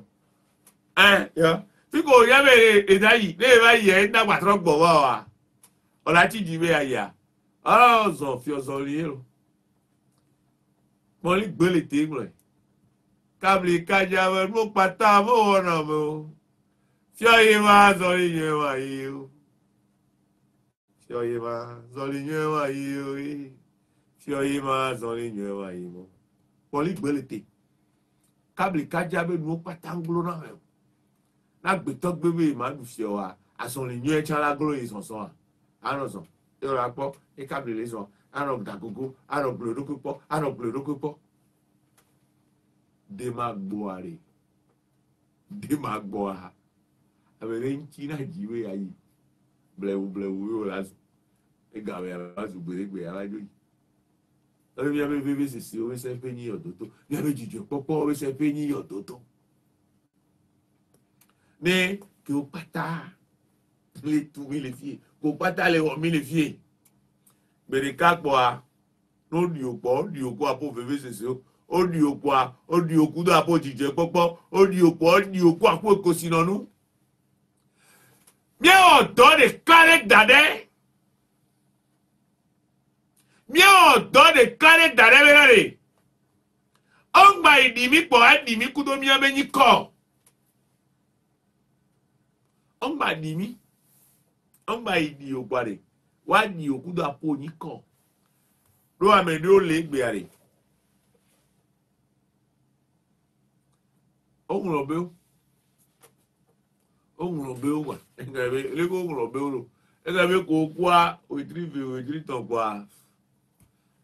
fíkò yẹ́bẹ̀rẹ̀ ẹ̀dá yìí léè bá yẹ ẹ̀dá pàtó gbọ̀wọ́ wa ọ̀la tí di ìwé àyà ọ̀zọ̀ fi ọ̀zọ̀ rí rò mọ̀lí gbélé téèmùrẹ̀ kábìlì kájà wẹ̀ mú pátá mú wọnà mú tí ọyẹ máa zọ ìyẹn wà yìí o tí ọyẹ máa zọ ìyẹn wà yìí o tí ọyẹ máa zọ ìyẹn wà yìí o mọ̀lí gbélé téèmùrẹ̀ kablikadza be nuwo kpata glo na hɛ na agbetɔ gbe be ma ɖu fia wa asɔli nyuie tsã la glo yi zɔzɔa anɔ zɔ eyɔrɔ akpɔ ekabli le zɔ anɔ dagogo anɔ gbloɖokui kpɔ anɔ gbloɖokui kpɔ dema gbɔa re dema gbɔa ame ɖe ŋuti na dziwe ayi blewu blewu yi wòle azu egawe ava zu gbedegbea ava dzo yi. Owó bébé sèse owó sẹ́pẹ́ ní ọ̀dọ́tó. Bébé jìjọ pọ́pọ́ owó sẹ́pẹ́ ní ọ̀dọ́tó. Ní kí o pátá lè tu mi lè fiyè. Kò pátá lè wọ̀ mi lè fiyè. Bèrè kápọ̀ a. N'ó di òpó, ó di òkú àpò bébé sèse o. Ó di òkú a, ó di òkú tó àpò jìjọ pọ́pọ́. Ó di òpó, ó di òkú àpò èkó sinọ́nú. Miẹ́ ọ̀dọ́ de kárẹ́ dàdẹ́. mị ɖeka ɖe da ɖe bena ɖe ɔgba yi ɖi mi kpɔ aɖi mi kudo miabe nyi kɔ ɔgba ɖi mi ɔgba yi ɖi gba ɖe wa ɖi o aƒo nyi kɔ ɖo ame ɖewo le egbea ɖe ɔŋlɔ be wo ɔŋlɔ be lo be ko kua wetri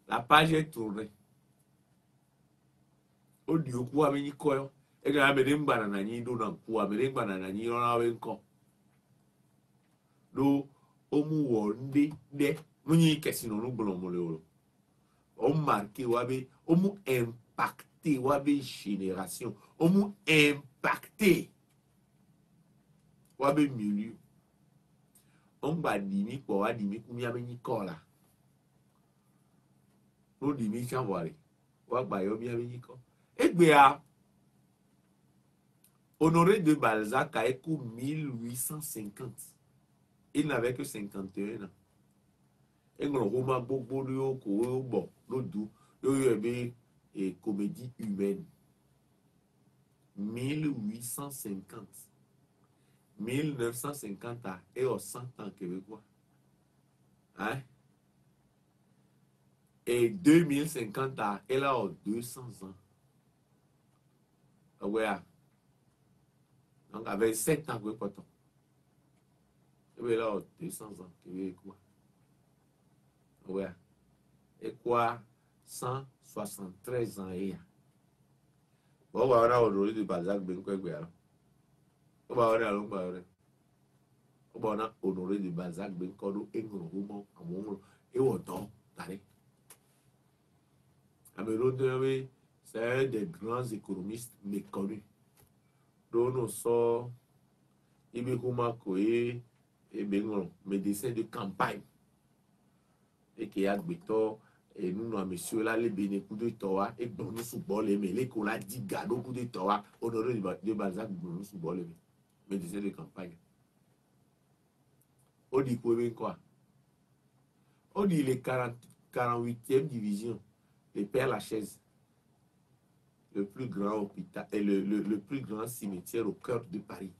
la page est tournée odi okwu amenyi koyo egara mere mgbana na anyị do na nkwu mere mgbana na anyị rọrawe nkọ do omuwo ndị de munye ikesi na onugbolomolewolo omarke wabe omu impacté wabe génération omu impacté wabe milieu ongbadimi kpọwa dimi kumi amenyi kola Limite envoyé. et à Honoré de Balzac a écrit 1850. Il n'avait que 51 ans. Et on roman comédie humaine. 1850. 1950 à et 100 ans québécois. Hein? et 2050 ans, elle a 200 ans. Ah ouais. Ah. Donc, avec 7 ans, vous coton. Eh elle a 200 ans. Eh ah ah. Et quoi? Eh, ouais. Et quoi? 173 ans. Et wọ́n wà ọ́nà òdòdó di balzac gbé ńkọ́ ẹgbẹ́ àrùn ó bá ọ̀rẹ́ àrùn gbà ọ̀rẹ́ ó bá ọ̀nà òdòdó di balzac gbé ńkọ́ ló éńgòrò ó mọ àwọn òmùrò éwọ̀ tọ́ tàrí. Amérodoré, c'est un des grands économistes méconnus. Dono sort Ibekuma Koé et Bengon, médecin de campagne. Et qui a et nous ẹnu na mèsì la lébi de kúndé et wa egbọ̀n nusubọ́ lé mi qu'on a dit gàdó kúndé de wa honoré de balzac gbọ̀n nusubọ́ lé mi médecin de campagne. Ó di kó ebi nkọ́ a. Ó di le quarante-huitième division. le Père Lachaise, le plus grand hôpital et euh, le, le, le plus grand cimetière au cœur de Paris.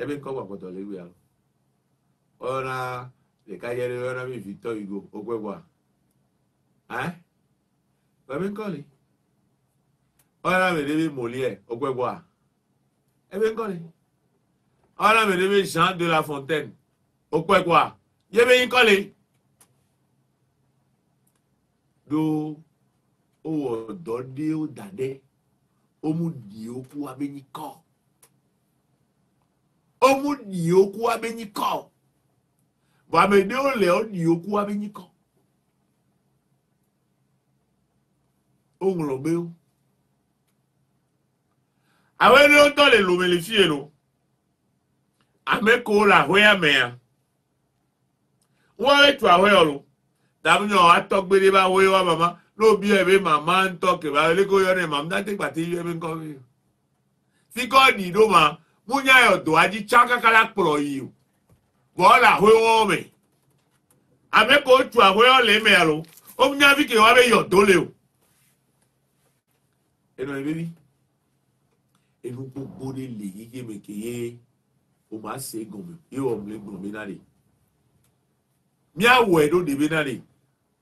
Et eh bien, comment vous alors On a les cahiers de Victor Hugo, au Gouébois. Hein Vous bien collé On a de Molière, au Gouébois. Eh bien, collé On a mis Jean de la Fontaine, au quoi Il y avait une collée. do owó ọ̀dọ́ dé ó dàdé omudi okwu abenyikọ omudi okwu abenyikọ bamede ole odi okwu abenyikọ o nwere ogbeo awere ụtọ lere omelefielu ame ka ụlọ ahụ ya mee ya nwa etu ahụ ya ọrụ daminɔ atɔgbe de ba woe wa mama lóbi ɛ bi mama ŋutɔ keba ele ko yɔ ne ma muna te gbate yɔ mi ŋkɔ mi sikɔ di do ma munya yɔ do adi tsa kaka la kplɔ yi o bɔla hoe wɔ me ame ko tu ahoe wɔ le me alo o munya fi ke wa be yɔ do le o enu ebe bi enu gbogbo de le yike me ke ye o ma se gome ye wɔ mu le gome na de miawɔe ɖo ɖevi na ne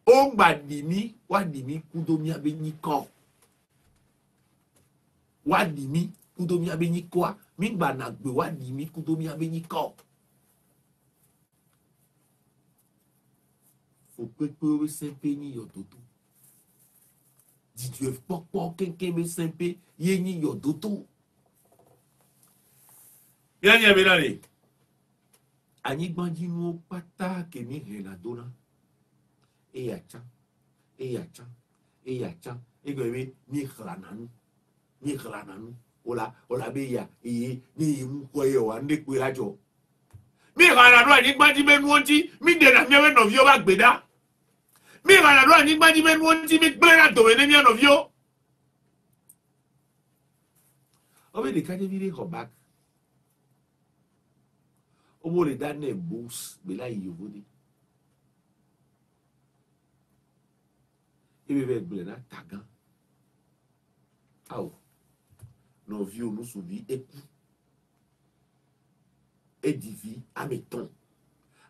wogba di mi woaɖi mi kudo miabe nyikɔ woaɖi mi kudo miabe nyikɔa mi gbana gbe woaɖi mi kudo miabe nyikɔ fokpekpe wo sɛmpe nyi yɔdodo dzidzɔekpɔkpɔ keŋkeŋ be sɛmpe ye nyi yɔdodo. yɛn yɛ bi na ni anyigbadzinwo kpata kemi hena dona eya tsã eya tsã eya tsã egbe be mi xlana nu mi xlana nu ola ola be ya eye ne yi ŋkɔ ye wa ne kpe la dzɔ mi xlana nu anyigbadzi be nuwo ŋuti mi dena miabe nɔviwo ba gbe ɖa mi xlana nu anyigbadzi be nuwo ŋuti mi gblẽ na dome ne mia nɔviwo. ɔbɛ ɖeka ɖevi ɖe xɔ baki. Umole dane bous bela yivuni. Ibe ve blena tagan. Awo. Non viyo nou souvi ekou. Edivi ameton.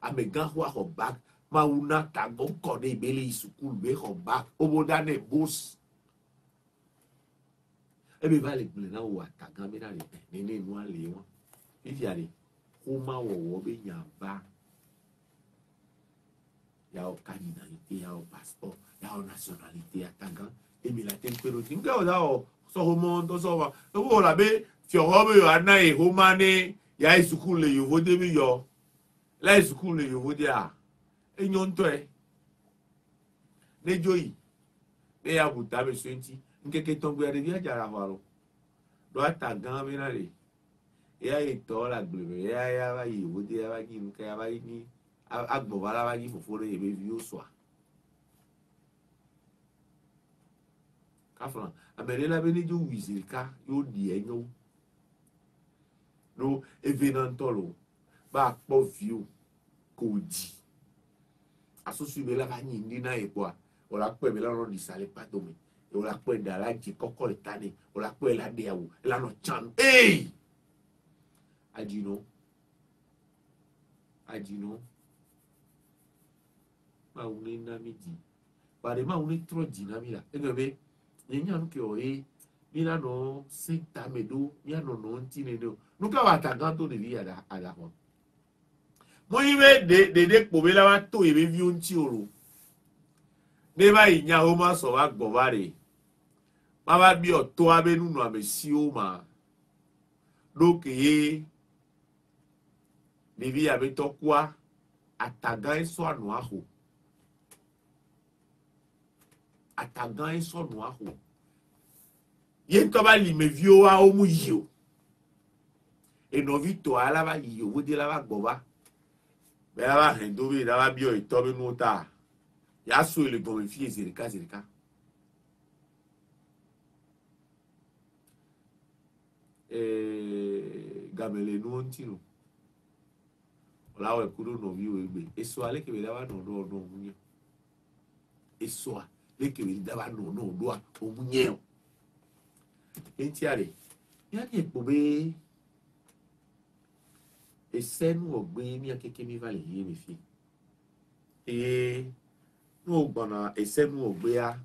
Amegan hwa hobak. Ma una tagon kone bele isukul be hobak. Omo dane bous. Ebe va le blena ou atagan mena le. Nene nou ale yon. Ifi ale kumawowo be yaba yao criminalité yao passeport yao nationalité atangan emila tempero timke odao sohomondo sowa owola be fiorobe yo ana e homane ya isukulu le yovo de bi yo la isukulu le yovo de a enyo nto e yi be ya buta be so nti nkeke tongbe ya de bi ajara haro do atagan be na le yayitɔla gbleme yaya va yi yevu de yava nyi nuka yava yi nyi agbɔva la va nyi fofo ɖe yebe viwo sɔa kafra ame ɖe la be ne dzo wi zirika yewo ɖi enyo no evi na ŋutɔ lo ba kpɔ viwo ko dzi asusu be la va nyi ŋdi na ye kpɔa wòla kpɔe be la nɔ ɖi sa le kpato me wòla kpɔe da la dzi kɔkɔ le ta ne wòla kpɔe la ɖe awu elanɔ tsam ee. Adino. Adino. Ma une nami di. Pare ma une tro di nami la. E nobe, nyenye anu ke oe, mina no se me do, mina no no ntine do. Nuka wata ganto de vi ada, ada hon. Mo ime de, de de kpobe la wa to ebe vi un ti oro. Ne ba inya o ma so wa gbobare. Ma ba bi o to abenu no amesi o ma. Lókè yé. Eh, Nivia ametokwa ataga eso anu ahu. Ataga eso anu ahu. Ye ntoba limevio wa omu yio. Enovi to alaba yio wode laba gboba. Be laba hendobe laba bio itobe nuta. Ya so ele gome fie zirika zirika. Eh, gamele nu ontinu olawo kuno no mi wegbe esoa leke be daba no no no munye esoa leke be daba no no no a omunye o enti are ya ni epo be esenu ogbe mi akeke mi vale yi mi fi e nu ogbona esenu ogbe a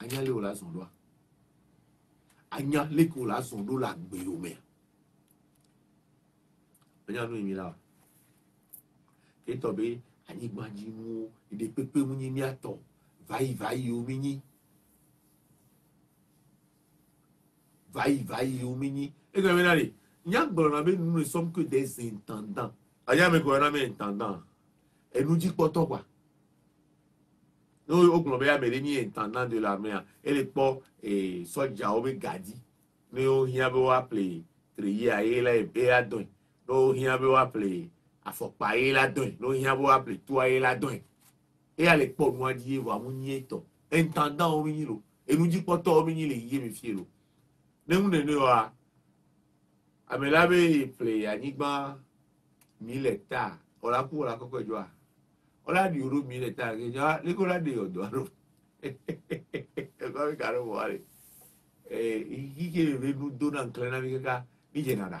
anya le o la zon do a anya leke o la zon la gbe 왜냐하면 입니다. 게더비 아니 마지무 이제 빼빼무니 미아또 바이 바이 요미니 바이 바이 요미니 이거 왜 나리 냥버나베 nous sommes que des intendants ayame ko na me intendant enuji poto kwa no ogun be ya mere ni intendant de la mer ele po e soja o be gadi ni o hiabe wa play triye aye la e be lohia be woaple afɔkpa ye la dɔn lohia be woaple toa ye la dɔn eya le kpɔ nua dzi ye wòa mu nyie tɔ entandãwo mi nyi lo enudzikpɔtɔwo mi nyi le yie mi fie lo ne ŋu nene wa ame la be ple anyigba mi le ta ɔla ku ɔla kɔkɔ dzoa ɔla di o ɖo mi le ta ke dzoa leko la de ɔdɔ alo ɛgba mi ka ɖo mɔ wa le ee yike le nu do na nkle na mi kaka mi dze na da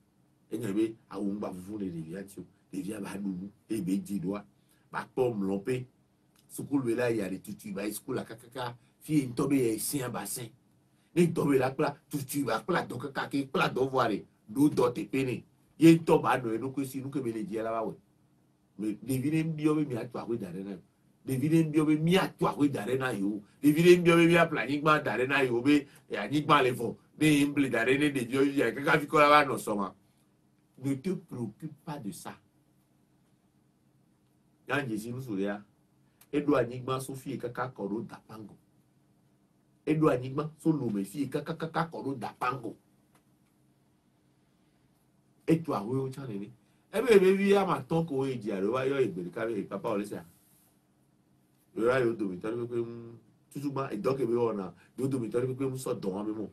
ɛnyɛ be awu ŋgba fufu le ɖevia tso ɖevia ba ɖuɖu eye be dzi ɖoa ba kpɔ mlɔ sukulu be la ya tutu ba yi sukulu la fi ŋutɔ be yɛ sia ba sɛ ne ŋutɔ la kpla tutu ba kpla dɔ kaka ke kpla dɔ vɔ ɖe ɖo dɔ teƒe ne ye ŋutɔ ba nɔ enuku si nuke be le dzia la ba wɔ ɖevi ne ŋbiɔ be miatu akoe da ɖe na yi ɖevi ɖe ŋbiɔ be miatu akoe da ɖe na yi o ɖevi ɖe ŋbiɔ be miaƒle anyigba da na yi o be anyigba le vɔ ne ye ŋble da ne ɖeviɔ yi ya kaka fi kɔ la ba nɔ sɔma ne te préoccupe pas de ça. Yanji sinu suria. Edo anyigba so et kaka koro dapango. Edo anyigba so lome et kaka kaka koro dapango. Et toi, awe o chane ni. Ebe bien, bi ya ma ton ko eji are wa yo igbere ka be papa ole se. Yo ra yo do mi tori pe mu tutu ba idoke be ona do do mi tori pe mu so don wa be mu.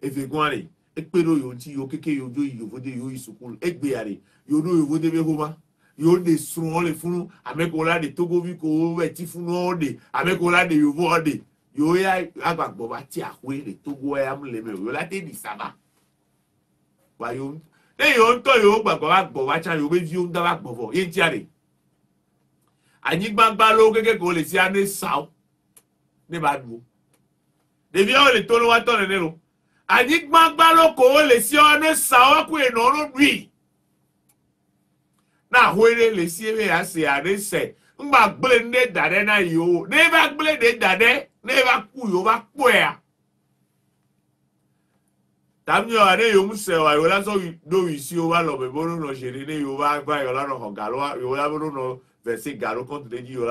Efe gwan re ekpere yo nti yo keke yo do yo vode yo isukulu egbe yare yo do yo vode be homa yo de sun ole funu amekola de togovi ko we ti funu ode amekola de yo ode yo ya agbagbo ba ti akwe de togo ya mle me yo la te di saba wa yo le yo nto yo gbagbo ba gbo wa cha yo be vi o nda ba gbo bo ye ti are anyi gbagba lo keke ko le si ane sao ne ba du devia o le tolo wa tole ne lo anyigba lo ko le si one sawa ku enoro na hwere le si ebe ya si ya se ngba gble nde dade na yo ne ba gble ne dade ne ba ku ba e ya ọ ọ o wà lọ́bẹ̀ bó lónà ṣèlè ní yòówù àgbà yòówù lánà hàn gàló yòówù lábó lónà vẹ̀sẹ̀ gàló kọ́ńtù lẹ́jì yòówù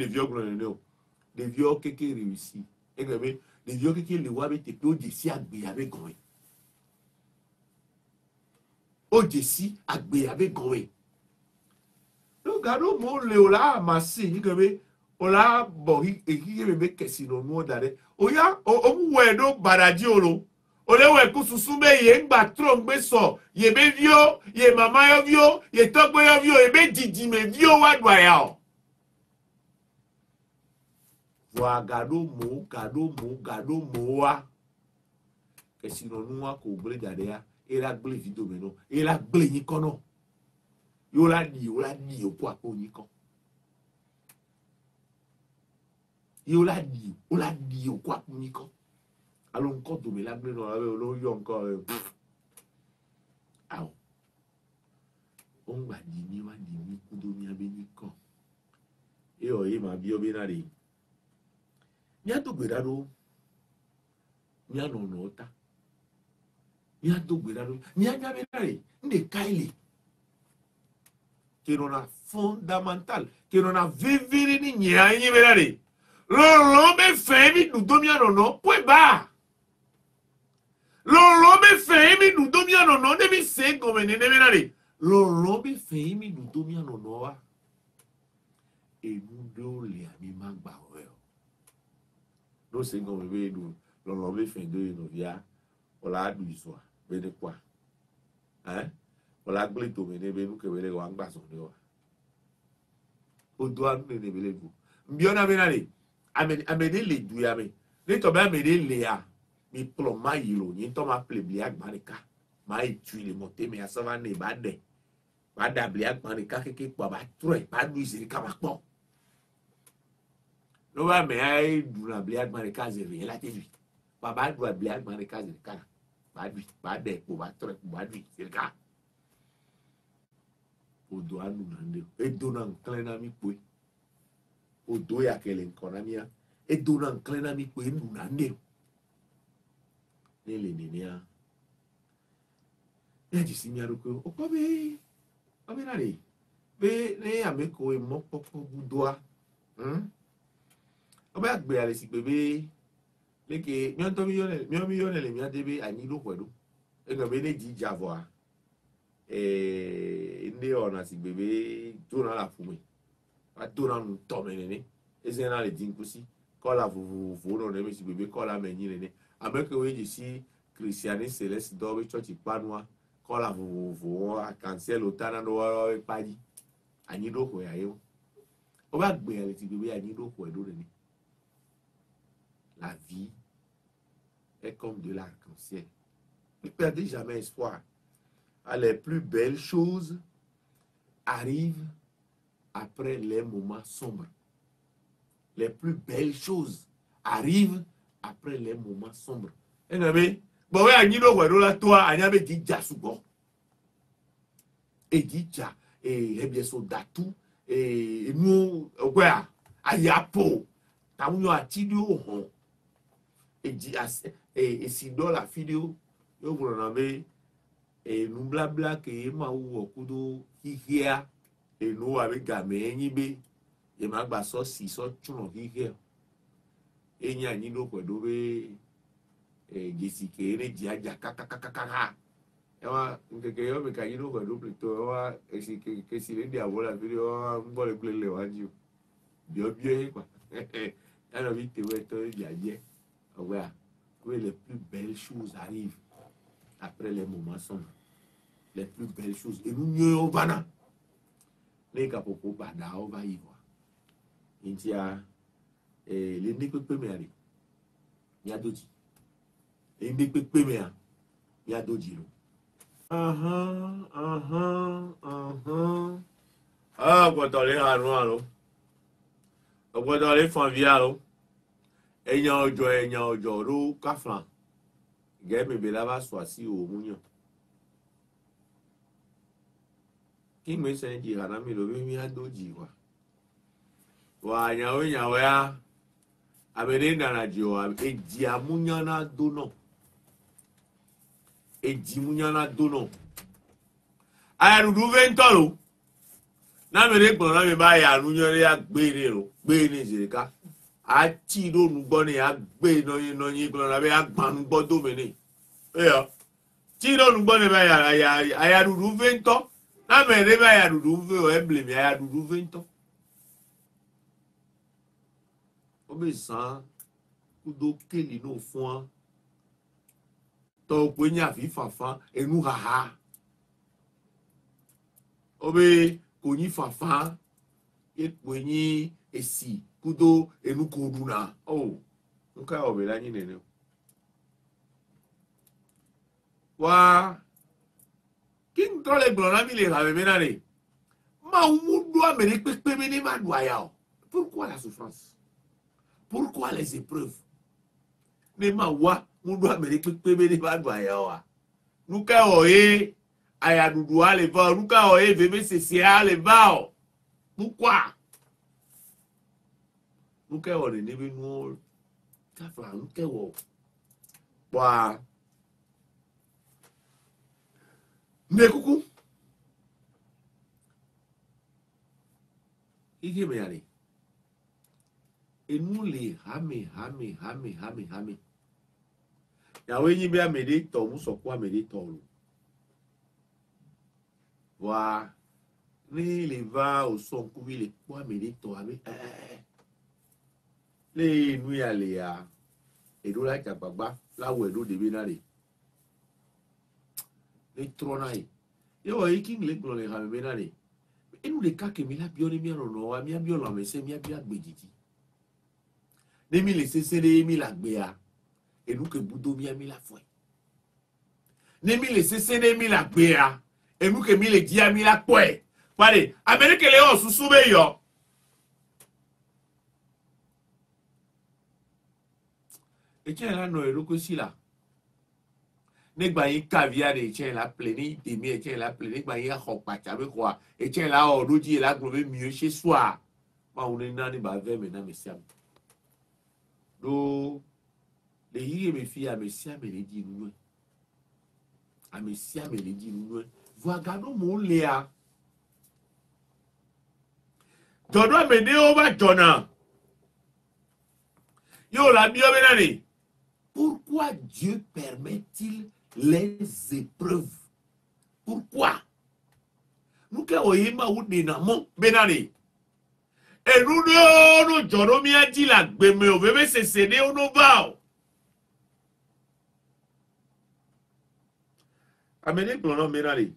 lábá ɖeviwo keke rewisi egbe be ɖeviwo keke le wa be teƒe wo dzesi agbea be gɔme wo dzesi agbea be gɔme ne gaɖo mo le o la amasi yi ke be o la bɔ ekike be be kesi nɔ nuwo da ɖe o ya o mu wɔe ɖo baɖadzi o lo ole wɔ ɛku susu be ye ŋgba trɔ ŋgbe sɔ ye be viwo ye mama yɔ viwo ye tɔgbe yɔ viwo ye be didime viwo wa ɖu aya o wagaɖomowo gaɖomowo gaɖomowoa kesinɔnua ko wògblẽ da ɖea ye la gblẽ vi dome nɔ ye la gblẽ nyi ni nɔ ye wola ɖi wola ɖi wòkó akpɔ nyi kɔ ye wola ɖi wola ɖi wòkó akpɔ nyi kɔ alo ŋkɔ dome la gblẽ nɔ abe wòle yɔ ŋkɔ ɛ awo wọ́n gbà di mi wá di mi kú mi abé nyi kɔ ye ọ̀ ye ma bí ọ bí na ɖe. míadógbe ɖa ɖo míanɔ nɔɔ ta míadógbe ɖa ɖo míanya be ɖa le nu ɖeka yi le kenɔna fondamental kenɔna viviri ni nyia yi be ɖa le lɔlɔ bɛ fɛ mi dudo míanɔnɔ koe ba lɔlɔ bɛ fɛ mi dudo míanɔnɔ ne mi se gɔmɛ nene be ɖa le lɔlɔ bɛ fɛ mi dudo míanɔnɔ wa enu ɖewo le ami ma gba o. n'osengɔme be yeɖum lɔlɔ be fɛ do ye nɔvia wòle aɖu izɔa be ne kɔa ɛn wòle agblẽ dome ne be nuke be le wa ŋgba zɔn ne wa wodo anu ne ne be le du mbiɔna be na le ame ame ne le du ya me ne tɔ be ame ne lea mi kplɔ ma yi lo nye ŋutɔ ma ple blia gba ɖeka ma yi tui le mɔte me asɔ va ne ba ɖe ba ɖe ablia gba ɖeka keke kpɔ ba trɔe ba ɖu izi ɖeka ma kpɔ. Nova me ay duna bliad mare kaze ve, la te dwi. Pa ba dwa bliad mare kaze ve kana. Ba dwi, ba de, po ba tre, po ba dwi, se ka. O do anu nande, e do nan klena mi pwe. O do ya kele nkonamia, e do nan klena mi pwe nu nande. Nele nenea. Ne di si mi aruko, o ko be, o be nare. Be, ne ya me ko e mok Hmm? Obbe a le si bebe, le ke, mion to milyonel, mion milyonel, mion debe, a ni lo kwedu. E no mene di javwa. E, ne ona si bebe, tona la fume. A tona nou tome nene. E zen nan le din kousi. Kola vuvuvu, non neme si bebe, kola menyi nene. Ame ke weji si, kristiani celeste dobe, chochi panwa. Kola vuvuvu, a kansel otana do wala we paji. A ni lo kwe a le si bebe, a ni lo la vie est comme de l'arc-en-ciel. Ne perdez jamais espoir. Ah, les plus belles choses arrivent après les moments sombres. Les plus belles choses arrivent après les moments sombres. Et bon, là, toi, dit Et dit et eh bien sûr datou, et nous, ouais, à yapo, èsì e, dọ́là fídíò yóò gbọ́dọ̀ nà bẹ́ ẹnu blabla kèé máa wọ kúdó híhíà ẹnu àbí gàmẹ́ ẹ̀yìn bẹ́ ẹ̀ máa gbà sọ́ọ̀sì sọ́ọ̀túnrán híhíà ẹ̀yìn àyìn ló pẹ̀lú bẹ́ gèsì kèé ní jìájà kákákákáká ẹ wá nkèké yọ mi ka yín ló pẹ̀lú pètò ẹ wá èsì kèsì lédè àbọ̀là fídíò ẹ wá ń gbọ́dọ̀ gbélé wájú bíọ́ bíọ́ yín pa ẹ lọ fi tèwé tọ́ ìjà jẹ́. Ouais. Oui, les plus belles choses arrivent après les moments sombres. Les plus belles choses. Et nous, nous, on va là. Les capocos, bada, on va y voir. Il ah, eh, y a l'indé que première. Il y a d'autres. L'indé que première. Il y a deux Aham, Ah, quand on est à noir, quand on est en via, enya ọjọ enya ọjọ ló káfran gẹ́mìbì lábá sọ àti òmù yàn kí gbèsè jìhà náà mi lò mí mi á dójì wa wà ànyàwó ìyàwó ya àbẹ̀dẹ̀ ìdàrà jìhò èjì àmúyànà dónà èjì múyànà dónà ayélujú fẹ́ náà mi lè gbọ̀n mi bá yà ànúyàn ya gbé ní ìrò gbé ní ìjìríká àti ìlónú gbọ́ ni a gbé ìnáyín náyín gbọ́n lábẹ́ agbanu gbọ́ dòmìnì ẹ̀yọ tí ìlónú gbọ́ ni àyàdùdù fi ń tọ́ lábẹ́ ẹ̀rẹ́ bá àyàdùdù fi ọ̀ ẹ́bìlẹ̀mì àyàdùdù fi ń tọ́. ó bè sàn án kó tó kéèlì náà fún tọ́ ọ pé ní àfi fàfà ẹnu hàhà ó bè kò ní fàfà ẹ pè ní èsì kudo enukodu na oh nuka ya obere anyị na-ene wa king trole gbọrọ na mile ha meme na re ma umudu a mere ikpekpe mene ma dua ya o pourquoi la souffrance pourquoi les épreuves ne ma wa mudu a mere ikpekpe mene ma dua ya o a nuka ya oye ayadudu a le va nuka ya oye veme sese a le va o pourquoi nkeworinibi n'olu gafara nkewo gbaa n'ekuku ihe megharị enuli hami hami hami hami hami yàwó eyín bí amèdè tọ̀ mú sọ̀kú amèdè tọ̀ lò wá ní ilé va òsọ̀nkú ilé kú amèdè tọ̀ àbí ẹ̀ẹ́. ne nu ya le ya eɖo la dza gbagba la wɔ eɖo ɖevi na le ne trɔ na ye ye wɔ yi king le gblɔ le hame me na le enu ɖeka kemi la biɔ ne mianɔnɔ wa miabiɔ lãmesẽ miabia gbedzidzi ne mi le sese ɖe mi le agbea enu ke budo mia mi la fɔe ne mi le sese ɖe mi le agbea enu ke mi le dzia mi la kpɔe kpa de ame ɖeke le yɔ susu be yɔ. Etienne là nɔ eloko si la nígbà yín kàvíà ni Etienne là plé ní dèmí Etienne là plé nígbà yín axɔ kpatsa bí xɔa Etienne là ɔ ɖodzi yìí là gblɔ bí miyo ṣe soa, máa ní nání bá vẹ́ mi náà mi siam, àmì ɖo le yíyé mi fi àmì sí àmì lè di nínú ẹ àmì sí àmì lè di nínú ẹ vuagado mò ń lea dɔdɔ mi ni ó bá jɔna yóò la bí ọ́ bí náà Pourquoi Dieu permet-il les épreuves Pourquoi Nous que oyima nous benani. nous nous, nous joromi nous la me, o nous, sesede au nous, Amenez pour nous, benani.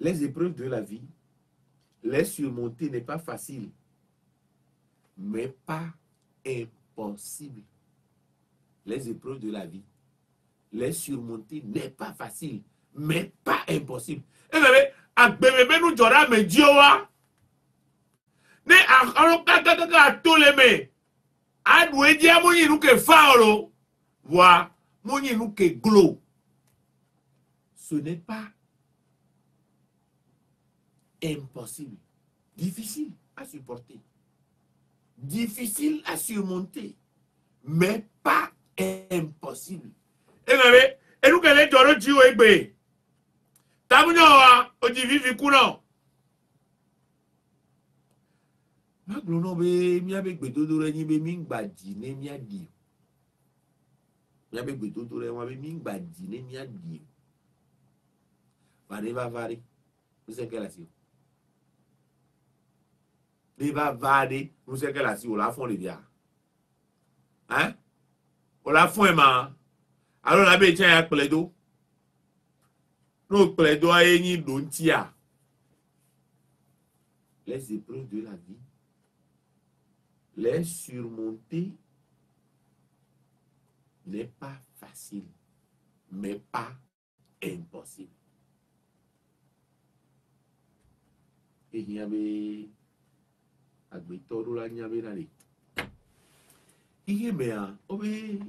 Les épreuves de la vie, les surmonter n'est pas facile mais pas impossible. Les épreuves de la vie, les surmonter n'est pas facile, mais pas impossible. nous nu jọra mẹ jí o wa à ọlọ́pàá kankan à tous les àdùn À amóyìnú kè fa ọ̀rọ̀ wa móyìnú kè glo ce n'est pas impossible difficile à supporter. difficile à surmonter, mais pas impossible. et nous kele joro ji o egbe. Tabunyo wa oji vivi kuna. Maglo no be mi abe gbedodo re yin be mi ngbaji ne mi adi. Mi abe gbedodo re won be mi ngbaji ne mi adi. Vare va vare. Ose kela si o. li va vade, nou seke la si ou la fon li Hein? Ou la fon hein, ma? Alors la a chen yak ple do. plaido ple y a une don Les épreuves de la vie, les surmonter n'est pas facile, mais pas impossible. Et il y avait agwitolula nyamirari. Bien,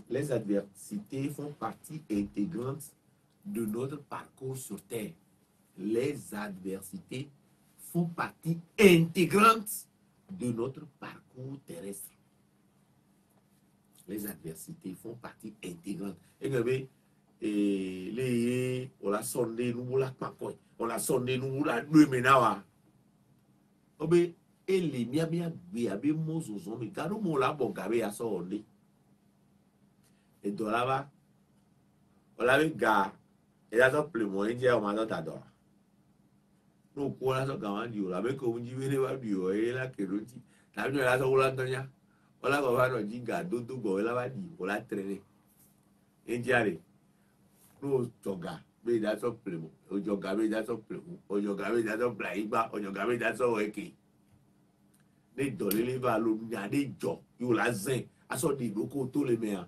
les adversités font partie intégrante de notre parcours sur Terre. Les adversités font partie intégrante de notre parcours terrestre. Les adversités font partie intégrante. Et eh, les, eh, on l'a sondé nous, l'a pas on l'a sondé nous, l'a deux, mais hein. ele miamia gbe abe mo zɔzɔm yi gaɖo mo la bɔ e ga be ya sɔɔ le edɔ la va ɔla be ga ɛdá sɔ ple mɔ edzi ɔma sɔ ta dɔ n'o ko la sɔ gama di o la be ko ŋdzi be ne va di o ye la ke do ti tabi ne la sɔ wola ŋdɔnya ɔla gba va nɔ dzi ga dodo gɔ la va di o la tre ne edzi ale n'o tɔ ga be ɛdá sɔ ple mɔ ɔdzɔ ga be ɛdá sɔ ple mɔ ɔdzɔ ga be ɛdá sɔ ple anyigba ɔdzɔ ga be ɛdá sɔ wɔ eke neiddoliliva lunya neidzo la zɛ asɔ ne ɖoko to le mea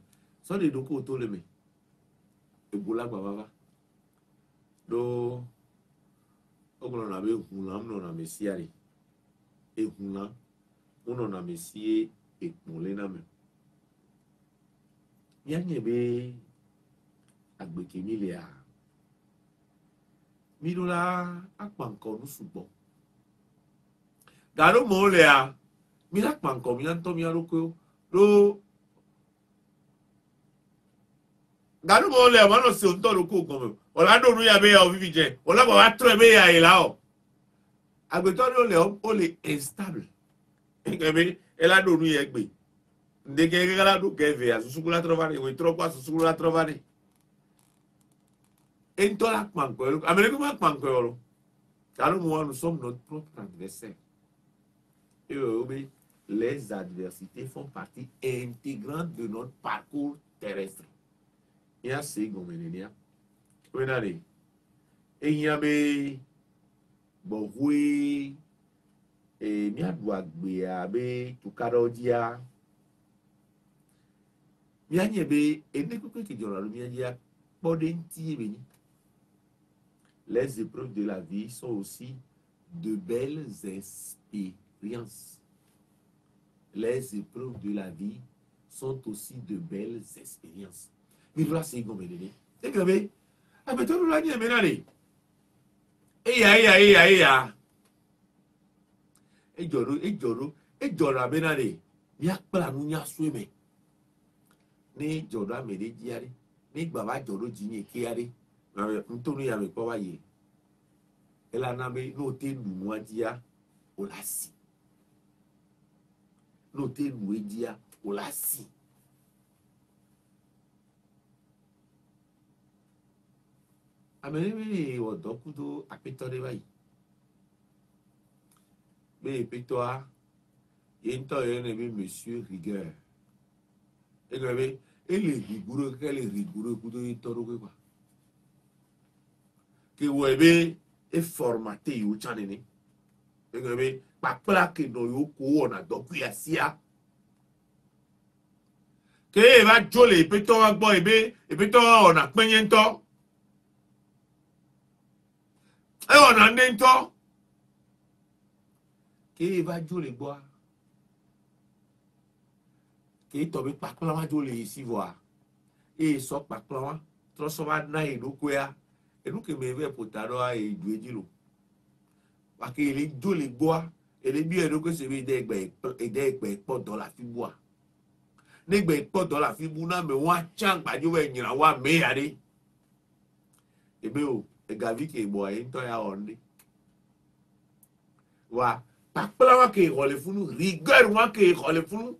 sɔ ne ɖoko to le me ebo la Do, vava ɖo wogblɔna be ehunlam nɔna me sia ɖe ehunlam wonɔna me sie ekpɔ le na me míanye be agbekemi lea miɖola akpa ŋkɔ nu sugbɔ gaɖo mɔ lea. Mirakpan kominanto miraruko lo danu mo le amano se onto lo ko gomo ola do nu ya be ya ofifi je ola ba wa tro be ya ila o agbetori o le o le instable nkebe ela do nu ye gbe de ke la do ke ve asusuku la trovare we tropo asusuku la trovare ento la kpanko elo ameriko ma kpanko elo danu mo wa nu som not propre adversaire ewe les adversités font partie intégrante de notre parcours terrestre. Ya se gomenenia. Wenare. Enyame. Bohwe. E miadwagbeabe. Tukarodia. Mianyebe. Enekuke kijoralo mianyia. Podenti ebeni. Les épreuves de la vie sont aussi de belles expériences les épreuves de la vie sont aussi de belles expériences. Mirulasi gomelele. Egabe, abetolu la ni emenale. Eya eya eya eya. Ejoro ejoro ejoro abenale. Ni akplanu ni asueme. Ni ejoro amede jiare. Ni baba joro jinye kiare. Ntonu ya mekwa waye. Elana me no te nuwa jia. Olasi. loteluejia olasi amelimili wɔdɔkudo aƒetɔ ɖe va yi be aƒetɔa ye ŋutɔ yɛ ne be monsieur rigeur egbe be ele riguro keke le riguro kudo ye tɔ ɖokui kua ke wɔe be eformate yiwo tsã nene gẹ́gẹ́ bí kpakpla kenɔ yiwo ko wɔna dɔkuya sia ke eva dzo le ebetɔwa gbɔ ebe ebetɔwa wɔna kpenye ŋutɔ ewɔna ne ŋutɔ ke eva dzo le gbɔa ke etɔ be kpakpla ma dzo le yi si vɔa eye sɔ kpakpla ma trɔsɔ ma na yi ɖokoea enuke me eve ƒota ɖɔ edu edzi lo wake eledo le gbɔa elebi eɖokui se mi de egbe de egbe kpɔ dɔ le afi bua ne egbe kpɔ dɔ le afi bu na ame wa tsa gbadzo be nyra wa me ya ɖe ebe o egavi ke bɔ ye ŋutɔ ya wɔ ne wa kpakpla wa ke xɔ le funu rigɔr wa ke xɔ le funu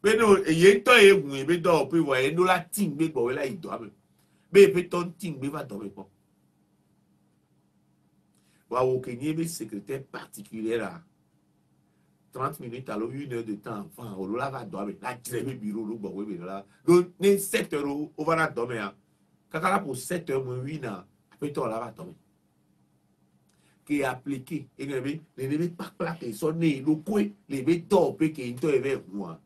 be no eye ŋutɔ ye ŋun e ye be dɔ wɔ pe wɔ ye no la ti ŋgbe gbɔ wɔ la yi dɔ me be ye pe tɔ ti ŋgbe va dɔ me kpɔ wawo kenye be secrétaire particulière a 30 minutes alors une heure de temps enfin. On la va dormir. be la dirɛ be biro lo gbɔgbɔ be la do ne 7 heures o o va na dɔ me a kaka la pour 7 heures moins 8 na ape tɔ la va dormir. Qui ke appliqué e ŋa be le ne be kpakpla ke sɔ ne lo koe le be dɔ pe ke ŋutɔ ye be hu a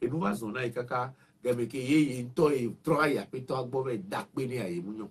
enu va zɔn na ye kaka gɛmɛ ke ye ye ŋutɔ ye trɔ ayi ape tɔ agbɔ be da kpe ne a ye mu nyɔ.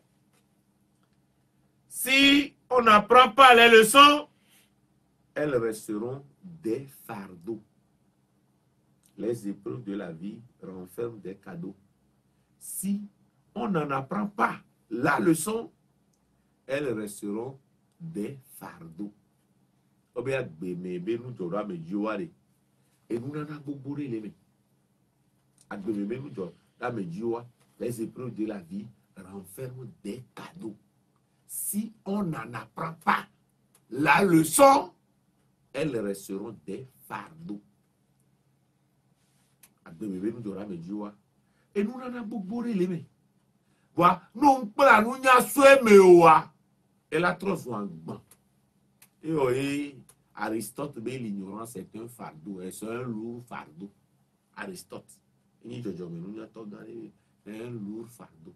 si on n'apprend pas les leçons, elles resteront des fardeaux. Les épreuves de la vie renferment des cadeaux. Si on n'en apprend pas la leçon, elles resteront des fardeaux. Les épreuves de la vie renferment des cadeaux. si on n'en apprend pas la leçon, elles resteront des fardeaux. Et nous n'en avons pas les wa nu nkpla nu nya so et la ela trozo angban et oui Aristote mais l'ignorance est un fardeau c'est un lourd fardeau Aristote ni jojo me nu nya to c'est un lourd fardeau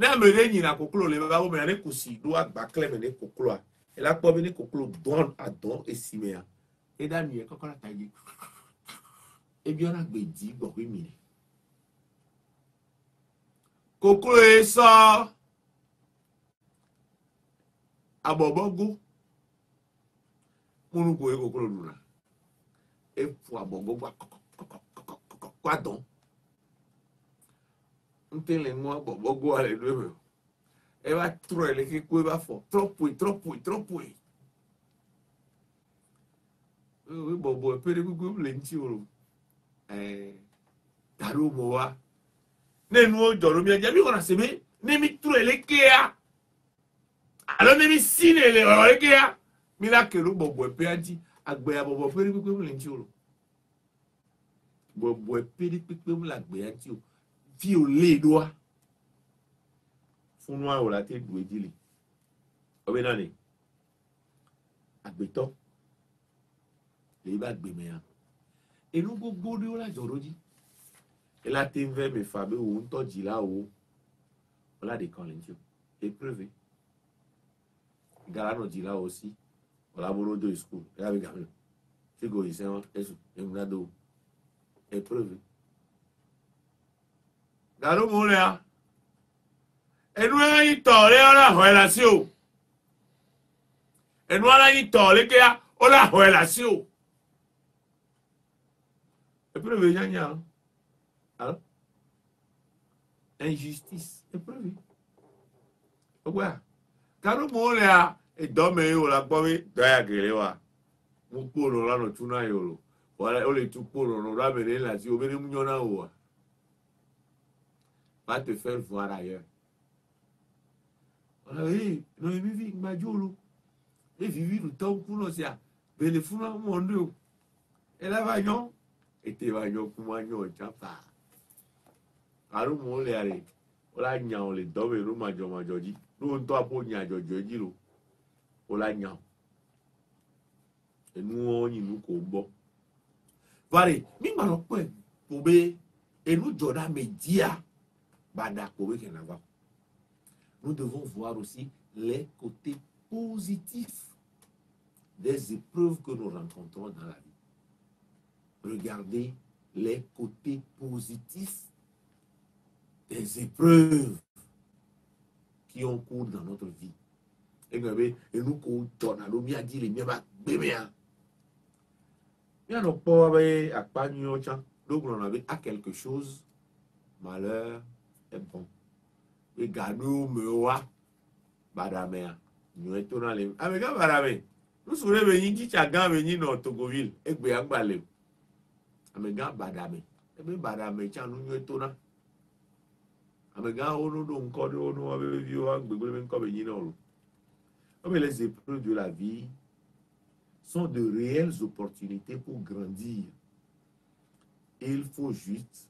ne ame ɖe nyina koklo le va wome ne kusi ɖo agbaklɛ me ne kokloa ela kpɔ be ne koklo dɔn adɔn esi mea eda miɛ e kɔkɔ la ta yi ebiɔna gbedi gbɔkui mine koklo ye sɔ abɔbɔgo munu ko ye koklo duna eƒo abɔgo gbɔ kɔkɔ kɔkɔ ntele ŋua gbɔgbɔgbɔ le do eme o eva trɔe le keku eva fɔ trɔpoe trɔpoe trɔpoe wo bɔbɔ epe ɖe gbogbo le ŋuti o ɛɛ da ɖo mo wa ne nuwo dzɔ ɖo mia dza mi wɔna se be ne mi trɔe le kea alo ne mi si ne le ɔlɔ le kea mi la ke ɖo bɔbɔ epea ŋuti agbea bɔbɔ epe gbogbo le ŋuti o bɔbɔ epe gbogbo le agbea ŋuti o violé-doa fúnnú àwòrán àti ègbò ìjìlì ọbẹ̀ náà ni àgbẹ̀tọ́ lè bá gbèmí ya inú gbogbo ni ó lájọ lójí ilá tí ń fẹ́ mi fà mí òun tọ́jì láwo ọ̀làdì kan lè jù éprèvé gara náà jì láwo sí ọ̀làmúlódò ìskul ẹ̀yà mi gàmí fígò ìsẹ́wọ̀n ẹ̀sùn ẹ̀múnádó éprèvé. Daro mulea. Enua yi tole ola hoela si o. Enua la yi tole ke ya ola hoela si o. Epreuve ya nya. Alo. Injustice. Epreuve. Ogwa. Daro mulea edome yo la gbomi doya gele wa. Mu kpolo la no tuna yo lo. Wala ole tu kpolo no rabere la si o bere mu nyona o wa va te faire voir ailleurs. On a dit, non, il vit, il m'a dit, il vit, il t'a un coup, c'est mais les fous, mon Dieu. Et là, va yon, et te va yon, comment yon, tchapa. Alou, mon lé, On l'a nyan, on lè dove, ló ma jọ, ma jọ jí. on ń tọ́ àpò nyan, jọ jọ On l'a nyan. Ẹnu wọn yìí ló nous ń bọ̀. Vare, mi ma lọ pẹ̀, pò bẹ́, ẹnu jọ̀dá mi díà. Nous devons voir aussi les côtés positifs des épreuves que nous rencontrons dans la vie. Regardez les côtés positifs des épreuves qui ont cours dans notre vie. Et nous bah, bah, nous à quelque chose, malheur, ẹ̀pọ̀n pé gàdú mèwá bàdàmẹ́à nyɔɛ tó na lɛ mu amegã bara mɛ nusure bɛ yin titsa gã bɛ yin nɔ togoville egbe agba lɛ mu amegã bada mɛ ebe bada mɛ tsa nu nyɔɛ tó na amegã wo no do ŋkɔ do wo no wa bebe viwo wa gbegble bɛ ŋkɔ bɛ yin nɔ o wɔbɛ lɛ de la vie sont de réelles opportunités pour grandir il faut juste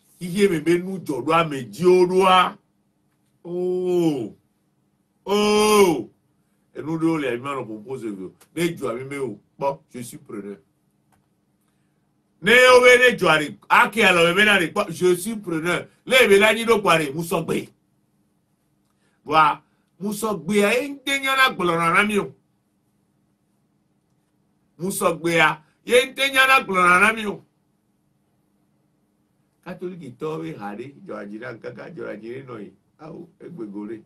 ihe ememe n'ụjọrụ ama eji oru a oo oo enuri ụlọ ya mmanụ bụ mpozo ego na-eju amịmewu kpọ jesu prene ne owe ne jọari aki ala owe na kpọ jesu prene lebe na anyị n'okwari musọgbe wa musọgbe ya ndị nyana gbọlọrọ na mmiri musọgbe ya ye ndị nyana gbọlọrọ na mmiri katoliki tɔɔbe haɖe dzɔdzira nkaka dzɔdzire nɔ yi awo egbego re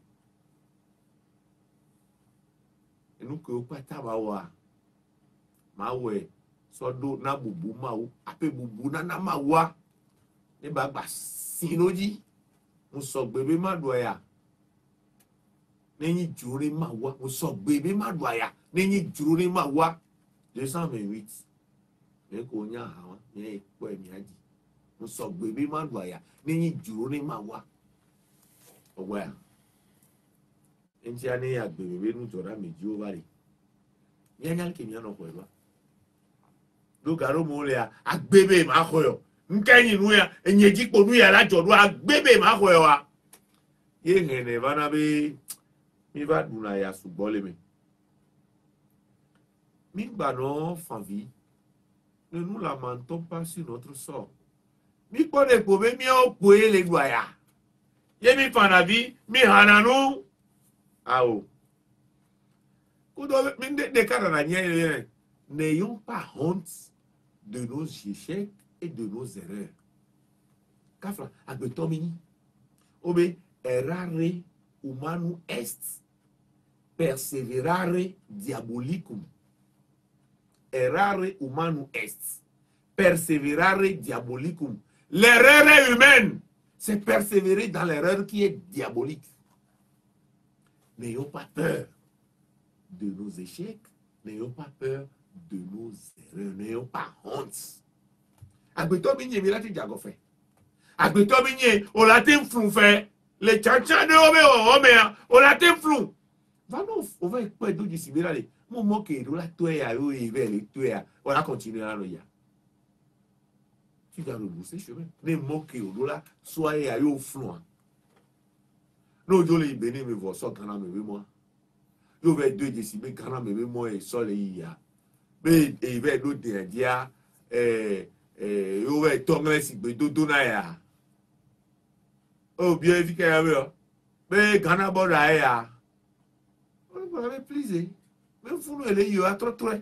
enukewo kpata ma wɔa ma wɔe sɔ na bubu ma wo aƒe bubu nana ma wɔa ne ba gba si no dzi musɔgbe be ma ɖɔa ya n'enyi dzro ne ma wɔa musɔgbe be ma ɖɔa ya n'enyi dzro ne ma wɔa deux cent vingt huit mɛ ko nya ha wa mɛ ekpɔe mia dzi nsogbu ebi ma do aya n'enyi duro ne ma wa ọwọ ya nti ane yɛ agbebebe nu tɔ na medzi wo va li nyanya ke mia nɔ xɔe va do gaɖo mo lea agbebe ma xɔe o nkɛnyi nu ya enye dzikpo nu ya la dzɔ do agbebe ma xɔe wa ye hɛnɛ vana be mi va ɖuna ya sugbɔ le me mi gbanɔ favi ne nu lamantɔ pa si nɔtrɔ sɔɔ. mi kpɔ ɖe ko be miawo koe le ɖua ya ye mi fana vi mi hana nu awo kudo mi ɖeka nana nyɛ yɛ n'ayons pas honte de nos échecs et de nos erreurs kafra agbetɔ mi ni o be errare humanu est perseverare diabolicum errare humanu est perseverare diabolicum L'erreur est humaine. C'est persévérer dans l'erreur qui est diabolique. N'ayons pas peur de nos échecs. N'ayons pas peur de nos erreurs. N'ayons pas honte. Agbeto binye mirati jagofe. Agbeto binye olatim flou fait. Le chacha de ome o ome olatim flou. Vano ove kwe On va Mo tout do la tuya yo ive e, le à Ola continue la no ya. ne mɔke oɖo la soa eya yewo flɔa ne wodzo le yi benin me vɔ sɔ ghana me be mɔa yewo vɛ do dzesi be ghana me be mɔ et sɔ le yiyia be eyi vɛ ɖo dea dia ɛɛ ɛɛ yewo vɛ tɔŋlɛ si gbedodo na ya Oh bia efi kɛ ya be yɔ be ghana bɔ ɖa eya o ne gbɔdɔ Mais vous be funu y yi o atrɔtrɔe.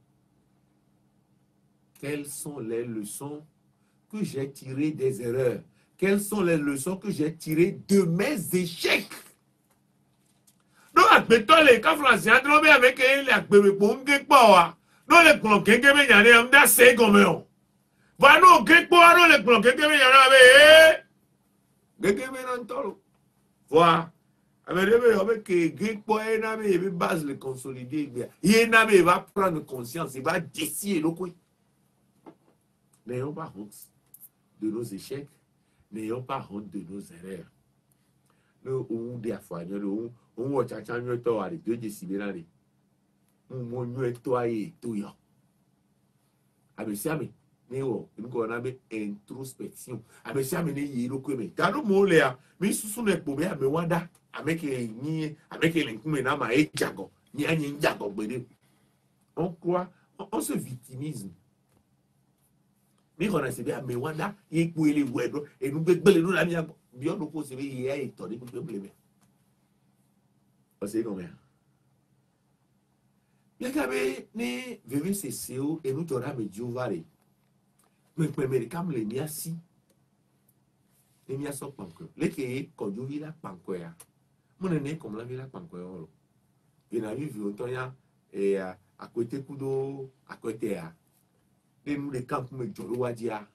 quelles sont les leçons que j'ai tirées des erreurs Quelles sont les leçons que j'ai tirées de mes échecs Nous admettons les cas français, nous avec les akbebe pour un gekpoa. Non, les prenons quelqu'un mais y'en a un d'assez comme eux. Voilà nous gekpoa, Non, les prenons quelqu'un mais y'en a un gekpoa mais n'en Voilà. Amen. Avec Gekpoa, il va base le consolider. Il va prendre conscience, il va décider le coup. N'ayons pas honte de nos échecs, n'ayons pas honte de nos erreurs. Nous, on des fois, nous, on voit chacha mieux toi à les deux décimés On voit mieux toi et tout yo. Abe siame, n'ayons, nous qu'on a introspection. Abe siame ne yiro kwe me. E Tano mole ya, mi susu ne kbo me ame wada. Ame ke ni, ame ke lenkume na ma e jago. Ni a ni jago bede. On croit, on, on se victimise nihona sebe amewanda yekpuele wɛdo enugbɛgbɛle nu lamia gbɔ biɔnu ko sebe yea etɔ ne gbɛgbɛle mɛ ɔsɛ ekɔmɛ yaka be ne vevi sesewo enutɔ na me jehova re mekpɛmɛ ɖeka me le miasi ne miasɔ kpankɔɛ leke kɔdzovi la kpankɔɛa mo nene kɔmlavi la kpankɔɛ wɔlɔ yenavi vi ŋutɔ ya eya akɔete kudo akɔɛtea. de mle kan me jolo wajia.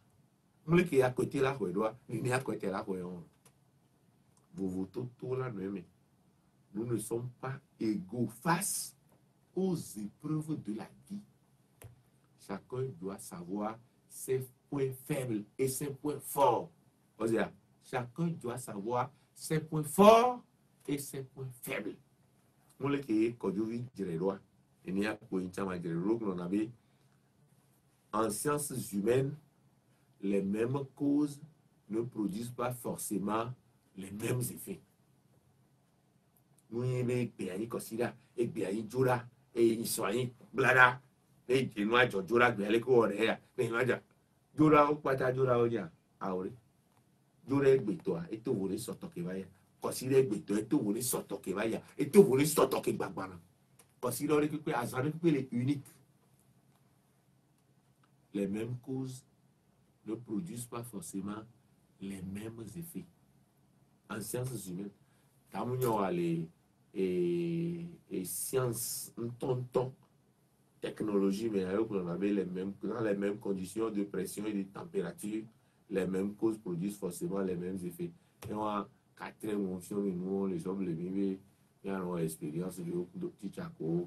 Mle ki akote la kwe doa, ni akote la kwe yon. Vos votos tout là nous Nous ne sommes pas égaux face aux épreuves de la vie. Chacun doit savoir ses points faibles et ses points forts. -dire, chacun doit savoir ses points forts et ses points faibles. Nous le créons quand je vis, je le dois. Et il y a un point qui m'a dit, en sciences humaines, les mêmes causes ne produisent pas forcément les mêmes effets. Nous avons considéré et bien jura et ils sont blada et ils n'ont pas jura et ils n'ont pas jura ou pas jura ou bien jura et bétoa et tout voulait sortir qui va y et tout voulait sortir qui va y et tout voulait sortir qui va y considéré que azar est unique les mêmes causes ne produisent pas forcément les mêmes effets. En sciences humaines, quand on a les et, et sciences, technologie, mais on avait les mêmes, dans les mêmes conditions de pression et de température, les mêmes causes produisent forcément les mêmes effets. Et on a quatre émotions, nous, les hommes, les bébés, il y a l'expérience de petit chaco,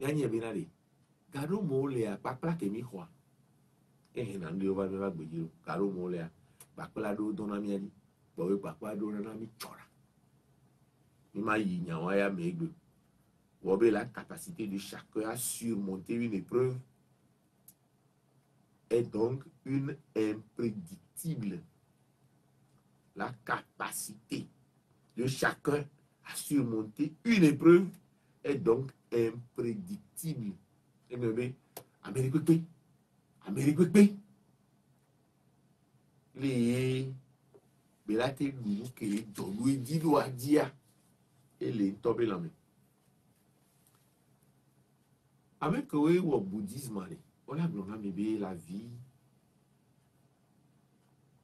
yanye binari garu molea kpakpla kemi kwa ehe na nu yiwo va miava gbedzi ɖo garu molea kpakpla ɖewo dɔna mia dzi gbɔwe kpakpla ɖewo nana mi tsɔra mi ma yi nyawo ya me egbe be la capacité de chacun à surmonter une épreuve est donc une imprédictible la capacité de chacun à surmonter une épreuve est donc imprédictible. Amérique ẹ̀mí àmẹ́rí pípé àmẹ́rí pípé lè gbèlátẹ́ lùmú kèrè jọ̀lú ìdílù ajíà èlé ń tọ́bí lọ́mí. Amẹ́kọ̀wé wọ̀ bouddhisme rẹ̀ bouddhisme, on a mi bẹ́ẹ̀ la vie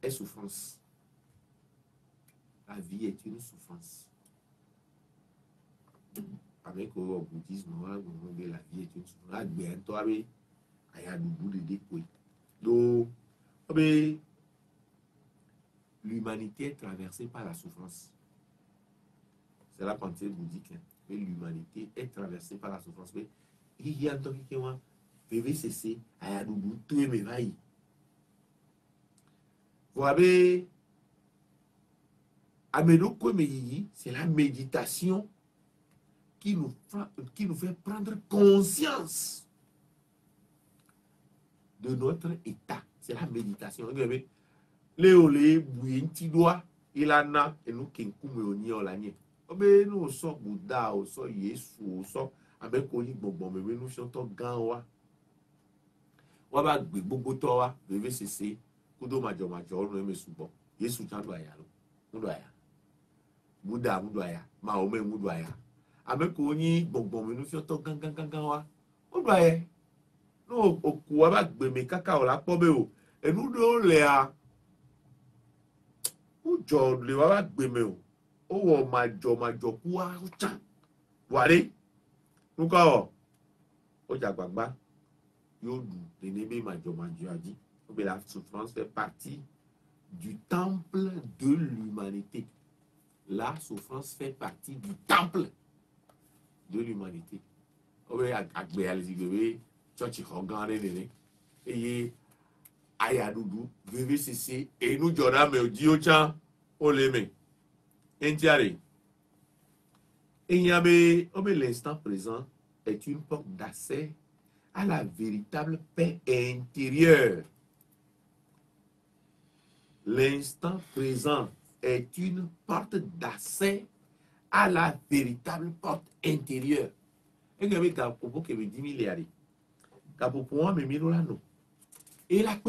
est souffrance. La vie est une souffrance. Thank you. le bouddhisme wa la vie ti tun la gbe en to abe aya gbogbo dede ko donc eh l'humanité est traversée par la souffrance c'est la pensée bouddhique hein. mais l'humanité est traversée par la souffrance mais il y a tant que moi PVCC aya gbogbo to e vous avez Amenoko Meyiyi, c'est la méditation qui nous, qui nous fait prendre conscience de notre état. C'est la méditation. Léolé, Bouinti doit, il et nous, Kinkoum, on y a Ọbẹ̀ inú sọ Bùdá ò sọ Yéṣu ò sọ abẹ́kọ̀ọ́yìn gbọ̀ngbọ̀n mẹ́rin inú ṣọ́tọ̀ gan wa. Wọ́n bá gbé gbogbo tọ́ wa bèbè ṣèṣe kódó màjọ̀màjọ̀ ọ̀run ẹ̀mí ṣùgbọ́n Yéṣu jáde àyà lọ múdò àyà Bùdá múdò àyà àbẹ́kọ̀ yín gbọ̀ngbọ̀n mi ló fi ọtọ́ gángan gángan ó gbà yẹ ní òkú wa bá gbèmí káká ọ̀la pọ́ bẹ́ẹ̀ o ẹnu ló ń lẹ̀ a ó jọ lè wa bá gbèmí o ó wọ̀ máa jọ máa jọ kú wa ó tàn wàrí nǹkan ọ̀ ọjà gbàgbá yóò dùn nínú bí màá jọ màá jọ àjí ó bẹ̀rẹ̀ àti France fait partie du temple de l'humanité la souffrance fait partie du temple de l'humanité. Owe agbealizi wewe, chochi Hogan, et Eye, aya dudu, wewe sisi, enu jorame ujiyo chan, oleme. Entiare. Enyame, mais l'instant présent est une porte d'accès à la véritable paix intérieure. L'instant présent est une porte d'accès à la véritable porte intérieure. et engemi ka popo kebe un le ari ka et la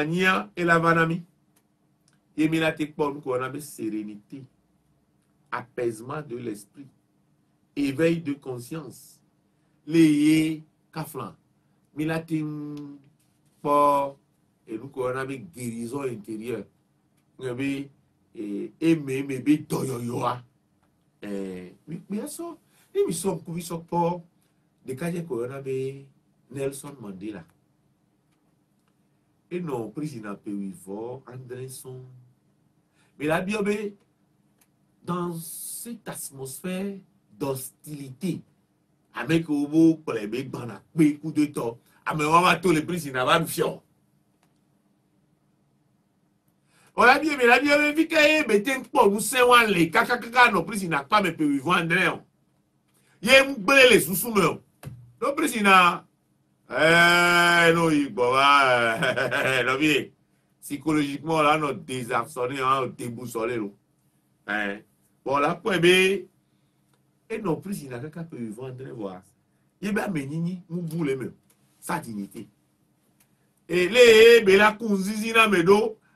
Et la lánà et mes tout tout et la te kpɔ A ko de sérénité apaisement de l'esprit éveil de conscience leye kaflan mi la guérison intérieure. ngabe eh, eme mebe dɔyɔyɔa eh, mikpea sɔ ne mi sɔ nkubi sɔ kpɔ ɖeka dze ko yɔna be nelson mandela enɔ prisoner pewi vɔ andreson mais la bia be dans cette atmosphère d'hostilité ame kewo bo kplɔe be gbana kpe kudetɔ amewo va to le prisoner va nu fiɔ. olabi eme labi eme vi ke ye mete nkpɔ ŋusẽ wa le kakakaka nɔ prisi na kpa me pe wivu andre o ye ŋugble le susu me o no prisi na ɛɛ no yi gbɔ wa ɛɛ lɔbi ye psychologiquement eh. la nɔ désarçonné la nɔ déboussolé lo ɛɛ bɔn la kpɔɛ be enɔ prisi na kaka pe wivu andre voa ye be ame nyinyi ŋubu le me o sa dignité ele ye be la kun zizi na me do.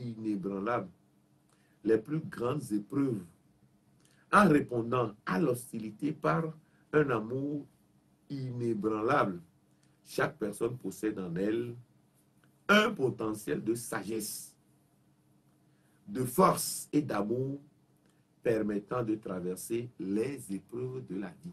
inébranlable les plus grandes épreuves en répondant à l'hostilité par un amour inébranlable. Chaque personne possède en elle un potentiel de sagesse, de force et d'amour permettant de traverser les épreuves de la vie.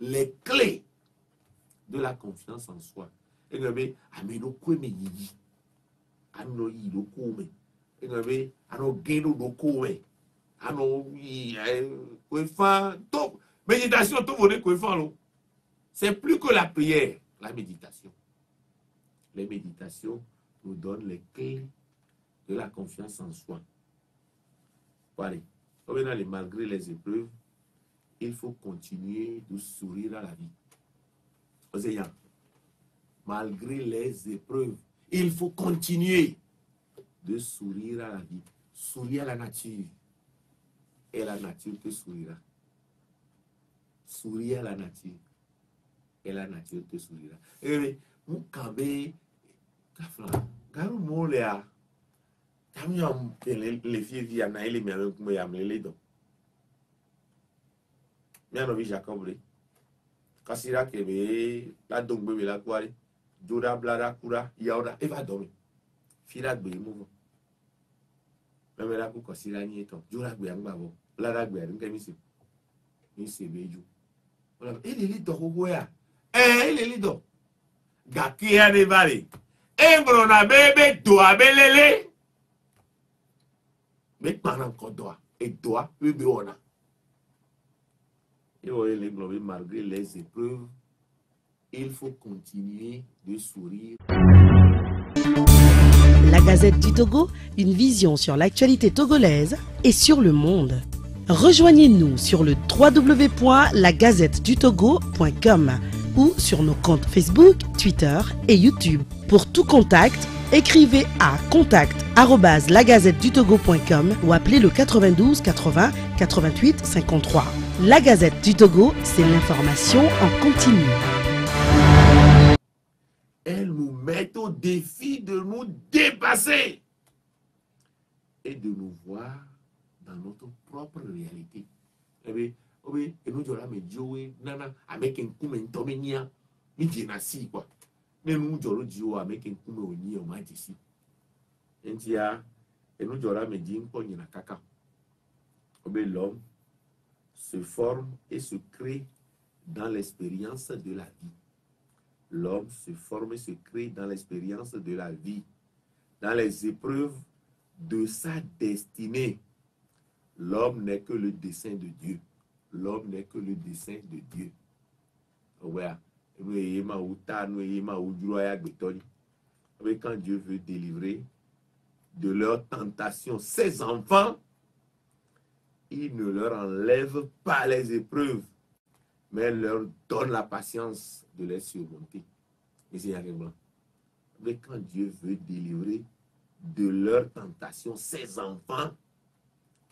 les clés de la confiance en soi. engebe amenokweme yiyi ano yi dokume engebe ano geno dokume ano nos kwefa to méditation tout vone kwefa lo c'est plus que la prière la méditation les méditations nous donnent les clés de la confiance en soi. Pareil, malgré les épreuves, il faut continuer de sourire à la vie. Oseigneur, malgré les épreuves, il faut continuer de sourire à la vie. Sourire à la nature. Et la nature te sourira. Sourire à la nature. Et la nature te sourira. Et eh mukabe kafla garu mole ya tamu ya lefie via na ile miame kumwe ya mlele don mianovi jakobli kasira kebe la dongbe be la kuari joda blada kura yaoda eva domi fira gbe muvo meme la ku kasira ni eto joda gbe angba bo blada gbe ari nke misi ni sebe ju ola ele li do ho ya eh ele li do gaki ya de bari engro eh, na bebe do abelele me pana ko doa e doa bebe ona et voyez les malgré les épreuves. Il faut continuer de sourire. La Gazette du Togo, une vision sur l'actualité togolaise et sur le monde. Rejoignez-nous sur le www.lagazettedutogo.com ou sur nos comptes Facebook, Twitter et YouTube. Pour tout contact, écrivez à contact lagazettedutogo.com ou appelez le 92 80 88 53. La Gazette du Togo, c'est l'information en continu. Elles nous mettent au défi de nous dépasser et de nous voir dans notre propre réalité. obe enojo la me jowe nana ameke nkume ntome nia mi jena si kwa nenu ujoro jiwo ameke nkume onyi o ma jesi l'homme se forme et se crée dans l'expérience de la vie l'homme se forme et se crée dans l'expérience de la vie dans les épreuves de sa destinée l'homme n'est que le dessein de Dieu l'homme n'est que le dessein de Dieu ouais quand Dieu veut délivrer de leur tentation ses enfants, il ne leur enlève pas les épreuves, mais leur donne la patience de les surmonter. c'est Mais quand Dieu veut délivrer de leur tentation ses enfants,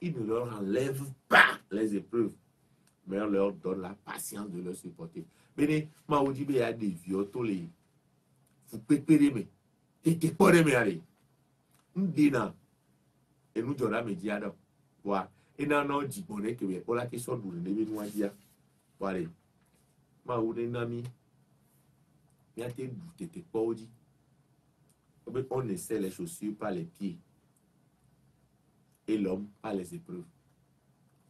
il ne leur enlève pas les épreuves, mais leur donne la patience de les supporter. mais ma il mbina enudzɔla me dzia ɖɔ wa enana dzigbɔ ne kemɛ kpɔla ke sɔ ɖuli ne be nua dzia wale mawu ne na mi miate ɖu tete kpɔwo dzi ebe on ne sɛ le chaussure pas les pieds et l'homme pas les épreuves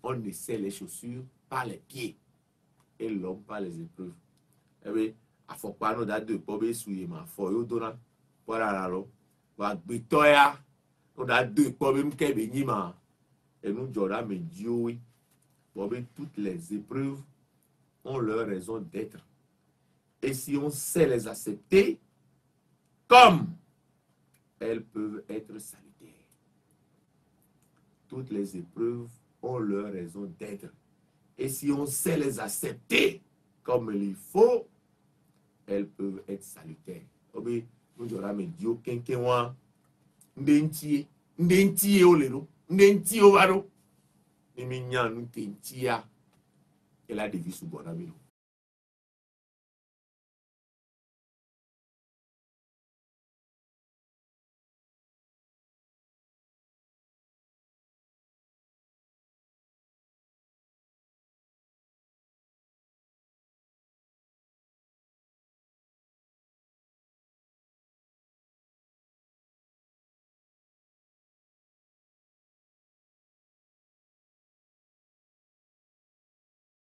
on ne sait les chaussures par les pieds et l'homme par les épreuves ebe afɔkpa no da do kpɔ be su yi ma fɔ yodona kpɔ ɖa la lɔ. On a toutes les épreuves ont leur raison d'être et si on sait les accepter comme elles peuvent être salutaires toutes les épreuves ont leur raison d'être et si on sait les accepter comme il faut elles peuvent être salutaires. njọrame diwo kenkewa ndị ntie ndị ntie olero ndị ntie obaro n'ime nya nu kentia ela devi sugbọna miro